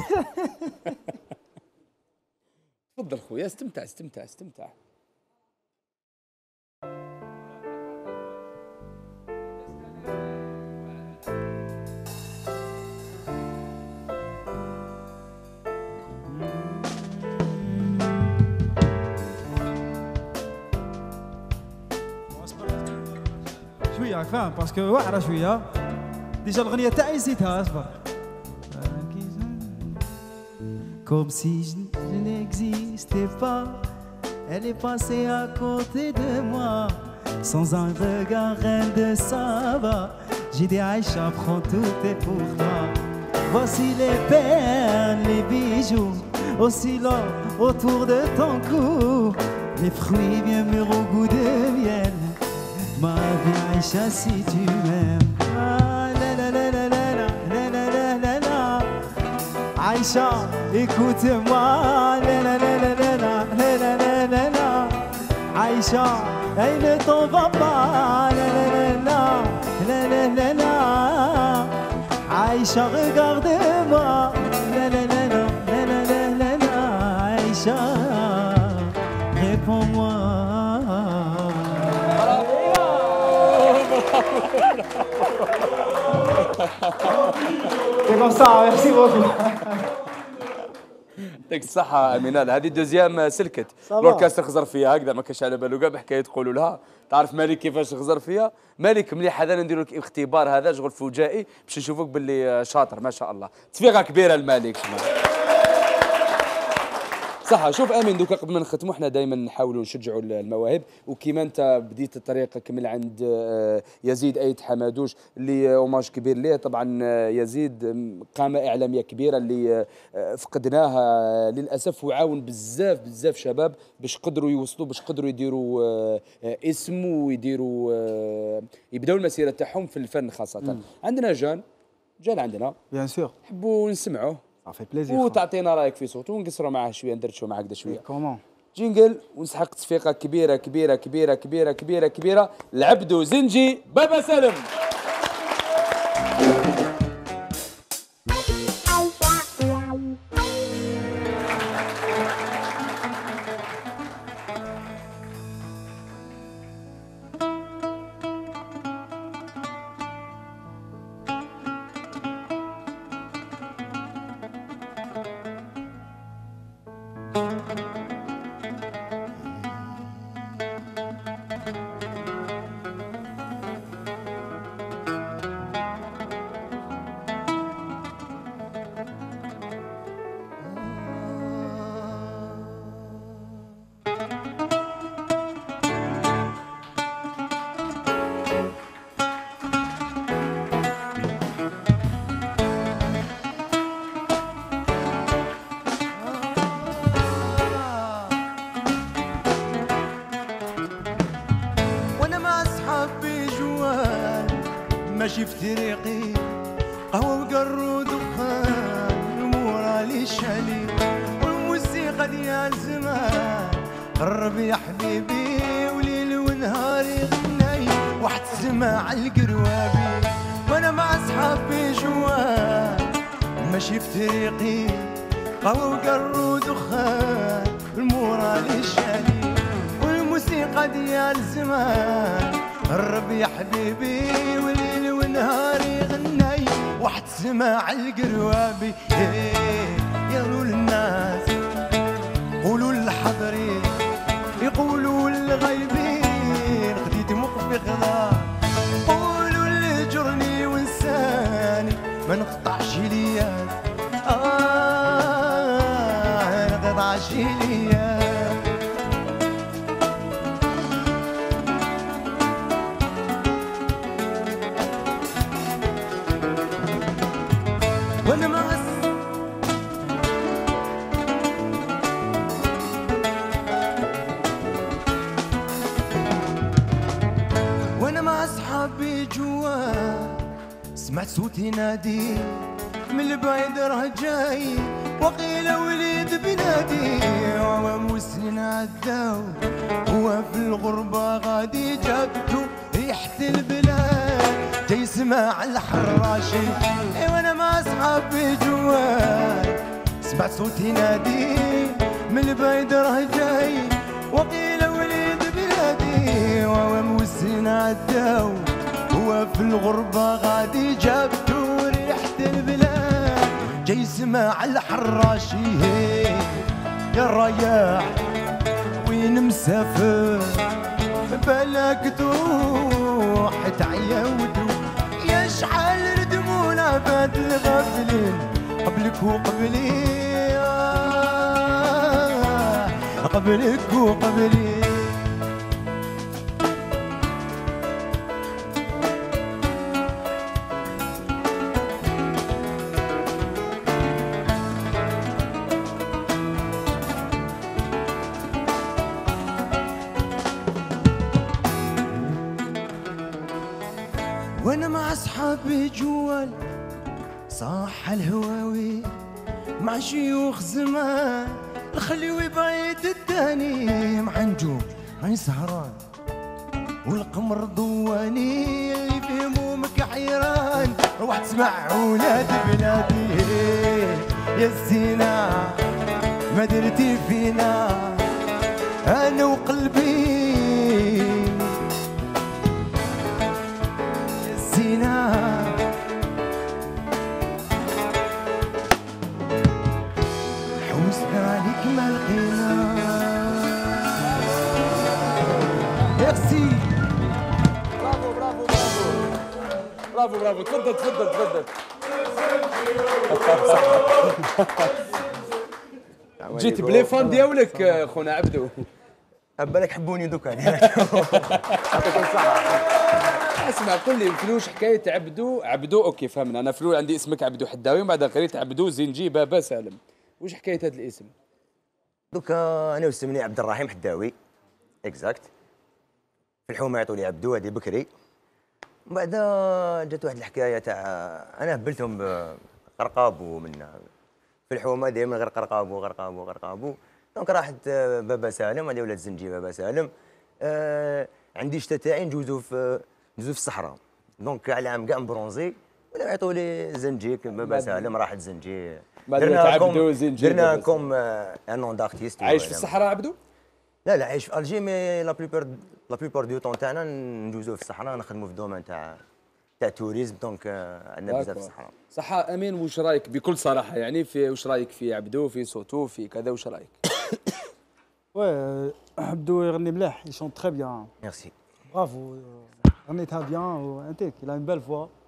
Speaker 1: تفضل خويا استمتع استمتع استمتع.
Speaker 2: فاهم باسكو واعره شويه ديجا الاغنيه تاعي نسيتها اصبر Comme si je je n'existais pas, elle est passée à côté de moi, sans un regard, rien de ça va. J'ai dit Aïcha, prends tout est pour toi. Voici les perles, les bijoux, oscillant autour de ton cou, les fruits bien mûrs au goût de miel. Aïcha, si tu m'aimes. Ah, la la la la la la la la la la la. Aïcha, écoute-moi. La la la la la la la la la la la. Aïcha, elle ne t'en va pas. La la la la la la la la la. Aïcha regarde-moi
Speaker 1: C'est comme ça, merci beaucoup.
Speaker 11: يعطيك الصحة أمينال هذه deuxième سلكت.
Speaker 1: ça
Speaker 11: va. l'orchestre خزر فيها هكذا ما كانش على بالو. كاع بحكاية تقولوا لها. تعرف مالك كيفاش خزر فيها؟ مالك مليح. هذا نديروا لك اختبار هذا شغل فجائي باش نشوفوك باللي شاطر ما شاء الله. تصفيقة كبيرة المالك صح شوف آمين دوكا قبل ما نختموا إحنا دائما نحاولوا نشجعوا المواهب. وكيما أنت بديت طريقك من عند آه، يزيد ايت حمادوش اللي hommage كبير ليه. طبعا آه، يزيد قامة إعلامية كبيرة اللي آه، فقدناها للأسف وعاون بزاف بزاف شباب باش قدروا يوصلوا باش قدروا يديروا اسم ويديروا يبداوا المسيرة تاعهم في الفن خاصة. عندنا جان جان عندنا.
Speaker 1: Bien sûr,
Speaker 11: نحبوا نسمعوه
Speaker 1: fait plaisir.
Speaker 11: وتعطينا رايك في صوته ونقصروا معاه شوية ندردشوا معاه كذا شوية.
Speaker 1: Comment?
Speaker 11: جينجل ونسحق تصفيقة كبيرة كبيرة كبيرة كبيرة كبيرة كبيرة. العبدو زنجي بابا سلم
Speaker 2: صاح الهواوي مع شيوخ زمان الخليوي بعيد الداني مع نجوم ماني سهران. والقمر ضواني اللي في همومك حيران. روح
Speaker 11: وتسمع ولاد بلادي يا الزينة ما درتي فينا. أنا وقلبي
Speaker 1: برافو برافو. تفضل تفضل تفضل. جيت ب les fans ديالك خونا عبدو.
Speaker 12: بالك حبوني دوكا.
Speaker 1: اسمع قل لي فلوش حكاية عبدو. عبدو OK فهمنا. أنا فلوس عندي اسمك عبدو حداوي ومن بعد قريت عبدو زنجي بابا سالم. وش حكاية هذا الاسم؟
Speaker 12: دوكا أنا وسمني عبد الرحيم حداوي. Exact في الحومه يعطوا لي عبدو هذه بكري. من بعد جات واحد الحكاية تاع أنا هبلتهم بقرقابو من في الحومة دائما غير قرقابو غرقابو غرقابو دونك راحت بابا سالم هذه ولاد زنجي بابا سالم. آه عندي شتا تاعي نجوزو في نجوزو في الصحراء. دونك على عام كاع مبرونزي ولا يعطوا لي زنجيك بابا سالم راحت زنجي
Speaker 1: تعبدو زنجي
Speaker 12: درنا كوم ان نون دارتيست
Speaker 1: عايش في الصحراء عبدو؟
Speaker 12: لا لا عايش في Alger mais la plupart la plupart du temps تاعنا ندوزو في الصحراء نخدمو في ال domaine تاع تاع tourisme donc عندنا بزاف في الصحراء
Speaker 1: صح امين وش رايك بكل صراحة يعني في وش رايك في عبدو في صوتو في كذا وش رايك
Speaker 2: oui عبدو يغني مليح ي chante très
Speaker 12: bien
Speaker 2: merci bravo غنيتها bien وانتيك il a une belle voix.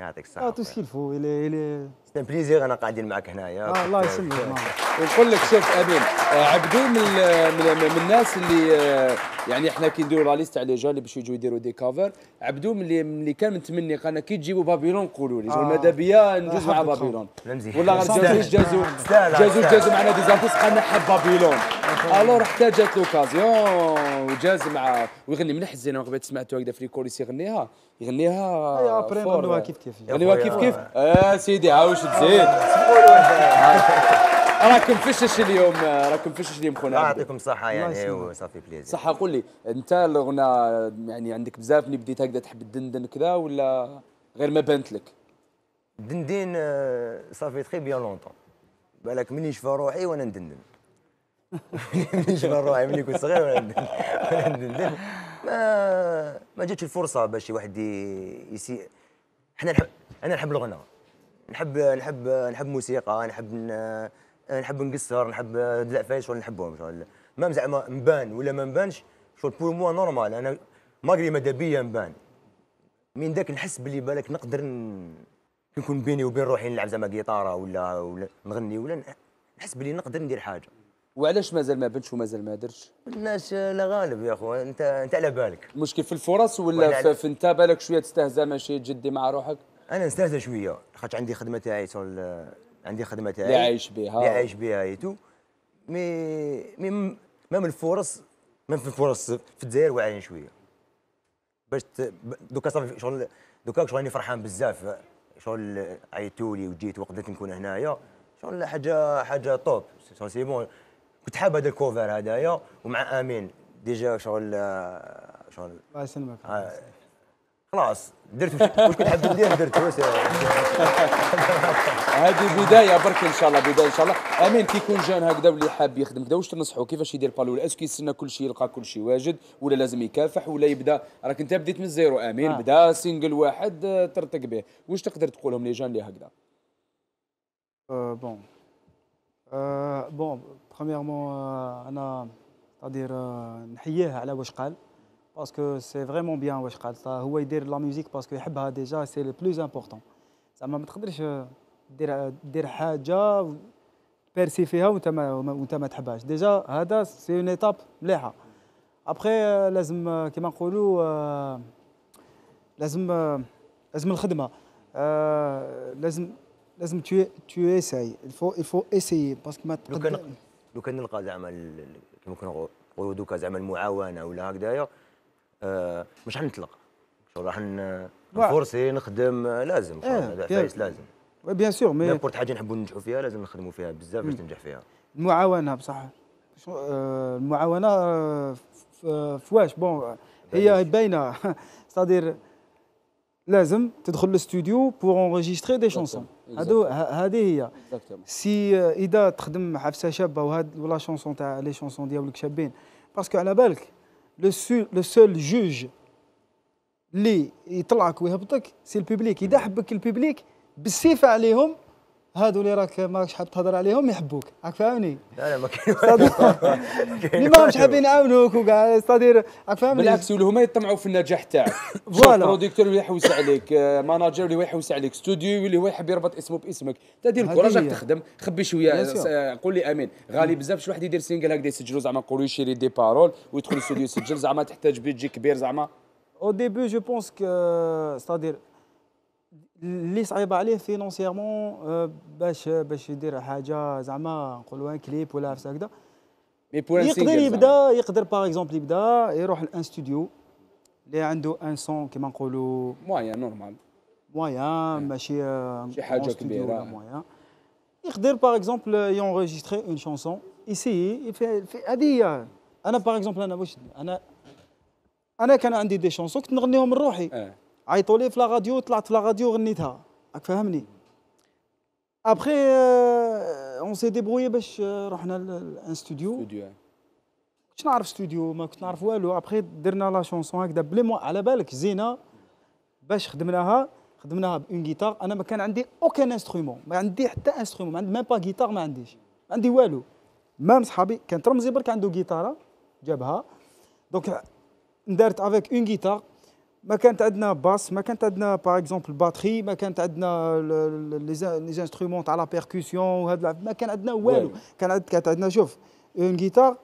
Speaker 12: يعطيك
Speaker 2: آه
Speaker 12: الصحة
Speaker 2: tout ce qu'il faut il est il est
Speaker 12: c'est plaisir أنا قاعدين معك هنايا.
Speaker 2: آه الله يسلمك.
Speaker 1: ونقول لك شوف أمين آه، عبدو من ال- من, من الناس اللي آه، يعني إحنا كي نديروا la liste تاع les jeunes اللي باش يجوا يديروا des covers عبدو من اللي من اللي كان متمني قالنا كي تجيبوا بابيلون قولوا لي.
Speaker 2: آه.
Speaker 1: ماذا بيا ندوز مع بابيلون. ولا غير
Speaker 12: تستاهل.
Speaker 1: جازو. جازو جازو معنا des artistes قالنا حب بابيلون alors حتى جات l'occasion وجاز مع ويغني مليح الزينه ما قبل سمعتو هكذا في ال coulisses يغنيها. يغنيها
Speaker 2: et après
Speaker 1: فور.
Speaker 2: نغنوها كيف كيف.
Speaker 1: غنيوها كيف كيف. آه سيدي عاوش تزيد؟ راكم فشش اليوم راكم فشش اليوم خونا.
Speaker 12: الله. يعطيكم الصحة يعني.
Speaker 2: و
Speaker 12: ça fait plaisir
Speaker 1: صح قول لي أنت الغنى يعني عندك بزاف اللي بديت هكذا تحب تدندن كذا ولا غير ما بانت لك؟
Speaker 12: دندين آه، ça fait très bien longtemps بالك مني شفا روحي وأنا ندندن. مني شفا روحي مني كنت صغير وأنا ندندن ما ما جاتش الفرصة باش واحد ي- ي essayer إحنا نحب أنا نحب الغنى. نحب نحب نحب موسيقى نحب نحب نقصر نحب العفايس شغل نحبهم شغل. ما زعما نبان ولا ما نبانش شغل pour moi normal أنا malgré ماذا بيا نبان من ذاك نحس باللي بالك نقدر نكون بيني وبين روحي نلعب زعما جيتاره ولا ولا نغني ولا نحس باللي نقدر ندير حاجة.
Speaker 1: وعلاش مازال ما بنتش ومازال ما درتش
Speaker 12: الناس لا غالب يا اخو انت انت على بالك.
Speaker 1: المشكل في الفرص ولا في, انت بالك شوية تستهزأ ماشي تجدي مع روحك؟
Speaker 12: أنا نستهزأ شوية خاطر عندي خدمة تاعي عندي خدمة تاعي.
Speaker 1: اللي عايش بها.
Speaker 12: اللي عايش بها ايتو مي مي م- ما من الفرص ما في الفرص في الجزائر واعيين شوية. باش دوكا صافي شغل دوكا شغل راني فرحان بزاف. شغل عيطوا لي وجيت وقدرت نكون هنايا. شغل حاجة حاجة top شغل c'est bon كنت حاب هذا ال cover هذايا ومع آمين. déjà شغل شغل.
Speaker 2: الله يسلمك
Speaker 12: آه، خلاص درت وش وش كنت حاب ندير درت واش-
Speaker 1: هذه بداية برك إن شاء الله بداية إن شاء الله. آمين كي يكون jeune هكذا واللي حاب يخدم كذا واش تنصحوا كيفاش يدير بالو؟ est-ce que يستنى كل شيء يلقى كل شيء واجد ولا لازم يكافح ولا يبدأ؟ راك أنت بديت من ال zéro آمين
Speaker 2: آه.
Speaker 1: بدا single واحد آه، ترتق به واش تقدر تقولهم les jeunes اللي هكذا؟
Speaker 2: Euh, bon. Euh, bon, premièrement, euh, أنا c'est-à-dire euh, نحييه على واش قال parce que c'est vraiment bien واش قال. هو يدير la musique parce que يحبها déjà c'est le plus important زعما ما تقدرش آه، دير دير حاجة percer فيها وانت ما وانت ما تحبهاش. déjà هذا c'est une étape مليحة. ابخي لازم آه، كيما نقولوا آه، لازم آه، لازم الخدمة. آه، لازم لازم tu tu essayes il faut il faut essayer parce que ما
Speaker 12: لو كان لو كان نلقى زعما كيما كنا نقولوا دوكا زعما المعاونة ولا هكذايا آه، مش حنطلق شغل راح ن forcer نخدم آه، لازم
Speaker 2: إيه،
Speaker 12: هذا. عفايس لازم.
Speaker 2: bien sûr mais
Speaker 12: n'importe حاجة نحبوا ننجحوا فيها لازم نخدموا فيها بزاف باش تنجح فيها.
Speaker 2: المعاونة بصح. آه، المعاونة آه، فواش. bon هي باينة. c'est-à-dire لازم تدخل الاستوديو pour enregistrer des chansons هادو هذه هي. c'est آه، إذا تخدم حاجة شابة وهاد ولا chanson تاع les chansons ديالك شابين. parce que على بالك le seu- le seul juge اللي يطلعك ويهبطك c'est ال public إذا حبك ال public بالسيف عليهم هادو اللي راك ماكش حاب تهضر عليهم يحبوك. راك فاهمني؟
Speaker 12: لا لا ما كاين
Speaker 2: اللي ماهمش حابين يعاونوك وكاع c'est-à-dire راك فاهمني؟
Speaker 1: بالعكس ولا هما يطمعوا في النجاح تاعك.
Speaker 2: voilà.
Speaker 1: producteur اللي يحوس عليك آه، manager اللي هو يحوس عليك ستوديو اللي هو يحب يربط اسمه باسمك. c'est-à-dire
Speaker 2: هذه
Speaker 1: ال courage
Speaker 2: راك.
Speaker 1: تخدم خبي شوية قول لي آمين. غالي بزاف شي واحد يدير single هكذا يسجلوا زعما نقولوا يشري des paroles ويدخل الاستوديو يسجل زعما تحتاج بيجي كبير زعما.
Speaker 2: au début je pense que c'est-à-dire اللي صعيب عليه financièrement باش باش يدير حاجة زعما نقولوا un clip ولا عرفت هكذا. يقدر يبدأ يقدر par exemple يبدأ يروح ل un studio اللي عنده un son كيما نقولوا
Speaker 1: moyen normal
Speaker 2: moyen ماشي
Speaker 1: شي
Speaker 2: grand studio
Speaker 1: كبيرة.
Speaker 2: ولا moyen يقدر par exemple ي enregistrer une chanson ي essayer هذه هي. أنا par exemple أنا واش أنا أنا كان عندي des chansons كنت نغنيهم من روحي
Speaker 1: آه
Speaker 2: عيطوا لي في la radio طلعت في la radio غنيتها. راك فاهمني؟ après on s'est débrouillés باش آه، رحنا ل un
Speaker 1: studio
Speaker 2: كنت نعرف ستوديو ما كنت نعرف والو. après درنا la chanson هكذا بلي مو على بالك زينة. باش خدمناها خدمناها bon guitare أنا ما كان عندي aucun instrument ما عندي حتى instrument ما عندي même pas guitare ما عنديش. ما عندي والو. même صحابي كان ترمزي برك عنده جيتاره جابها. donc ندارت avec une guitare ما كانت عندنا basse ما كانت عندنا par exemple batterie ما كانت عندنا les instruments تاع la percussion وهذا ما كان عندنا والو. كان عند- كانت عندنا شوف une guitare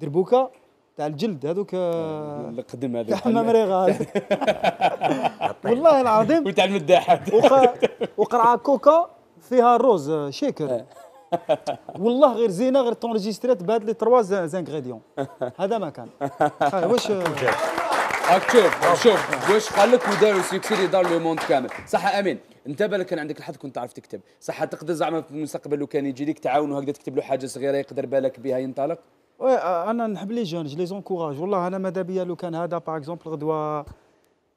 Speaker 2: دربوكة تاع الجلد هذوك آه،
Speaker 1: القدم
Speaker 2: تاع
Speaker 1: هذا
Speaker 2: حمام ريغال والله العظيم.
Speaker 1: وتاع المداحات.
Speaker 2: وق- وقرعه كوكا فيها الروز آه، shaker. والله غير زينة غير ت enregistrات بهاد les trois ingrédients هذا ما كان. واش
Speaker 1: هاك شوف شوف واش قال لك وداروا succès اللي دار le monde كامل. صح أمين انت بالك كان عندك الحظ كنت تعرف تكتب. صح تقدر زعما في المستقبل لو كان يجي لك تعاون وهكذا تكتب له حاجة صغيرة يقدر بالك بها ينطلق؟
Speaker 2: oui أنا نحب les jeunes les encourage. والله أنا ماذا بيا لو كان هذا par exemple غدوة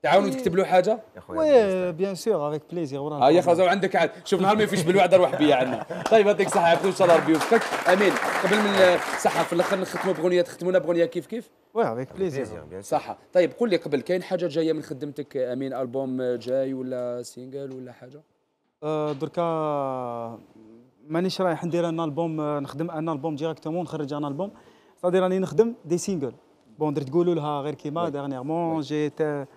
Speaker 1: تعاونوا تكتب له حاجة؟
Speaker 12: يا خويا
Speaker 2: oui bien sûr avec plaisir
Speaker 1: ها يا خلاص عندك عاد. شوف نهار ما يفيش بالوعد روح بيا عندنا طيب يعطيك الصحه عبدو إن شاء الله ربي يوفقك. آمين. قبل من صحه في الآخر نختموا بغنيه تختمونا بغنيه كيف كيف؟
Speaker 2: oui
Speaker 12: avec plaisir
Speaker 1: صحة. طيب قول لي قبل كاين حاجة جاية من خدمتك؟ آمين ألبوم جاي ولا single ولا حاجة؟
Speaker 2: آه، دركا مانيش رايح ندير un album نخدم un album directement نخرج un album. صادي راني نخدم des singles bon درت تقولوا لها غير كيما dernièrement j'ai t- آه،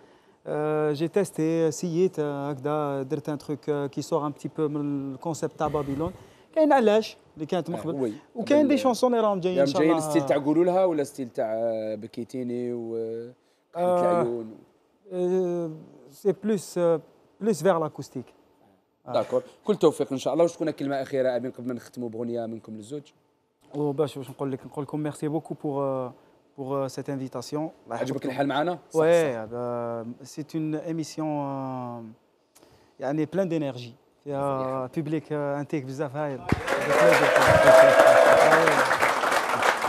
Speaker 2: j'ai testé سييت هكذا درت un truc qui sort un petit peu من ال concept تاع بابيلون كاين علاش اللي كانت من قبل وكاين des chansons اللي راهم جايين ان شاء
Speaker 1: جايين
Speaker 2: الله
Speaker 1: style تاع قولوا لها ولا style تاع بكيتيني و. العيون
Speaker 2: c'est plus plus vers l'acoustique
Speaker 1: d'accord كل توفيق ان شاء الله واش تكون كلمه اخيره امين قبل ما نختموا باغنيه منكم للزوج
Speaker 2: وباش واش نقول لك نقول لكم merci beaucoup pour invitation
Speaker 1: عجبك الحال معنا
Speaker 2: Ouais, c'est une émission euh, يعني plein d'énergie فيها public انتيك بزاف هايل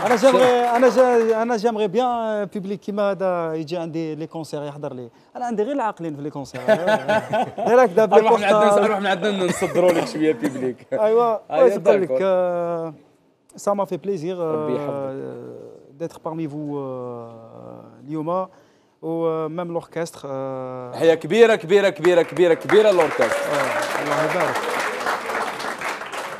Speaker 2: أنا j'aimerais أنا j'ai- أنا j'aimerais bien public كيما هذا يجي عندي les concerts يحضر لي أنا عندي غير العاقلين في les concerts غير هكذا
Speaker 1: نروح من عندنا. نروح من عندنا نصدروا لك شوية public
Speaker 2: ايوا نقول لك ça m'a fait plaisir
Speaker 1: ربي
Speaker 2: euh, d'être parmi vous euh, اليوم و même l'orchestre آه،
Speaker 1: تحيه كبيرة كبيرة كبيرة كبيرة كبيرة l'orchestre
Speaker 2: الله يبارك.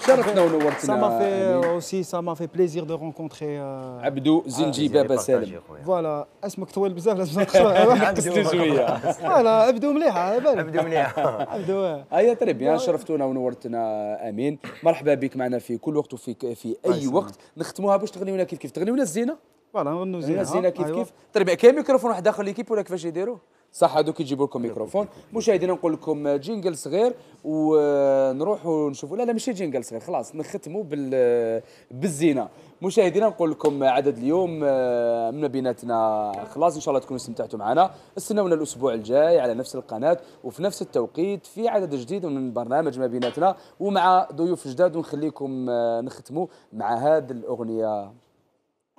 Speaker 1: شرفتنا
Speaker 2: Ça m'a
Speaker 1: ونورتنا
Speaker 2: fait
Speaker 1: أمين.
Speaker 2: aussi, ça m'a fait plaisir de rencontrer. euh,
Speaker 1: عبدو زنجي بابا سالم.
Speaker 2: Voilà, اسمك طويل بزاف لازم
Speaker 1: نقصتي شوية.
Speaker 2: voilà عبدو مليحة على بالك
Speaker 12: عبدو مليح.
Speaker 2: عبدو آه.
Speaker 1: هيا très bien شرفتونا ونورتنا آمين. مرحبا بك معنا في كل وقت وفي في أي وقت. نختموها باش تغنيونا كيف كيف؟ تغنيونا الزينة؟
Speaker 2: voilà نغنو
Speaker 1: تغنيونا
Speaker 2: زين
Speaker 1: الزينه كيف كيف؟ طيب كاين ميكروفون واحد داخل l'équipe ولا كيفاش يديروا؟ صح هذوك يجيبوا لكم ميكروفون. مشاهدينا نقول لكم jingle صغير ونروحوا نشوفوا. لا لا ماشي jingle صغير خلاص نختموا بال بالزينة. مشاهدينا نقول لكم عدد اليوم آه، من بيناتنا. خلاص إن شاء الله تكونوا استمتعتوا معنا. استنونا الأسبوع الجاي على نفس القناة وفي نفس التوقيت في عدد جديد من برنامج ما بيناتنا ومع ضيوف جداد ونخليكم آه، نختموا مع هذه الأغنية.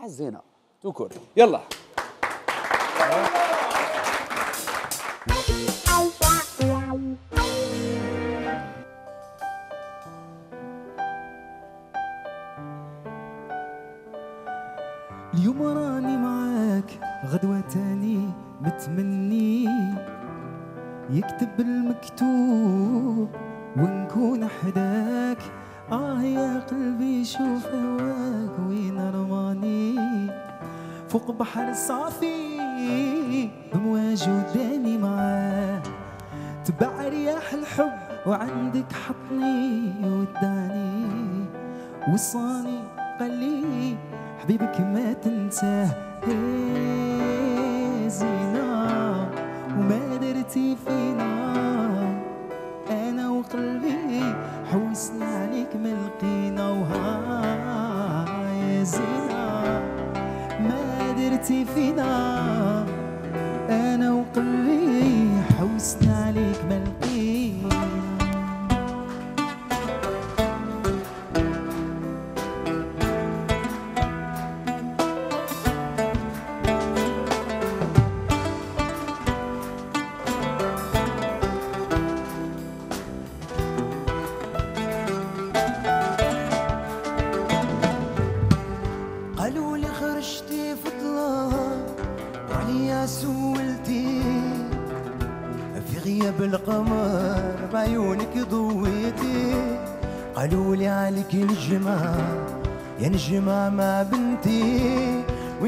Speaker 1: الزينه توكل يلا.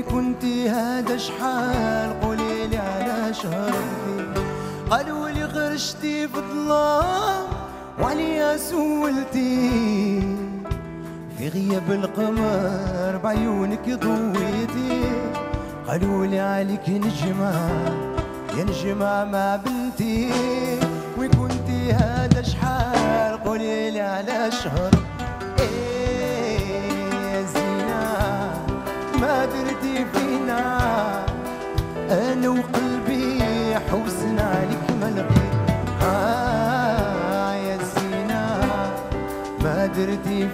Speaker 11: كنتي هذا شحال قولي لي على شهرتي قالوا لي خرجتي في ظلام وعليا سولتي. في غياب القمر بعيونك ضويتي. قالوا لي عليك نجمة يا نجمة مع بنتي. وين كنتي هذا شحال قولي لي على شهر وقلبي حوسنا عليك ما آه يا زينة ما درتي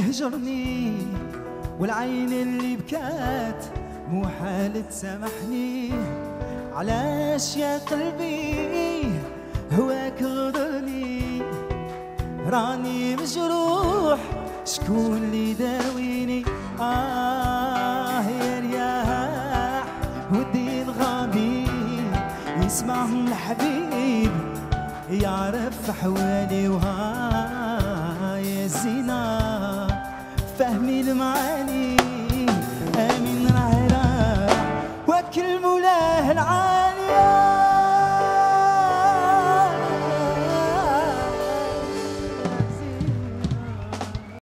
Speaker 11: هجرني والعين اللي بكات مو حال تسامحني. علاش يا قلبي هواك غدرني راني مجروح شكون اللي داويني آه يا رياح ودي الغامي يسمعهم الحبيب. يعرف حوالي وها My name.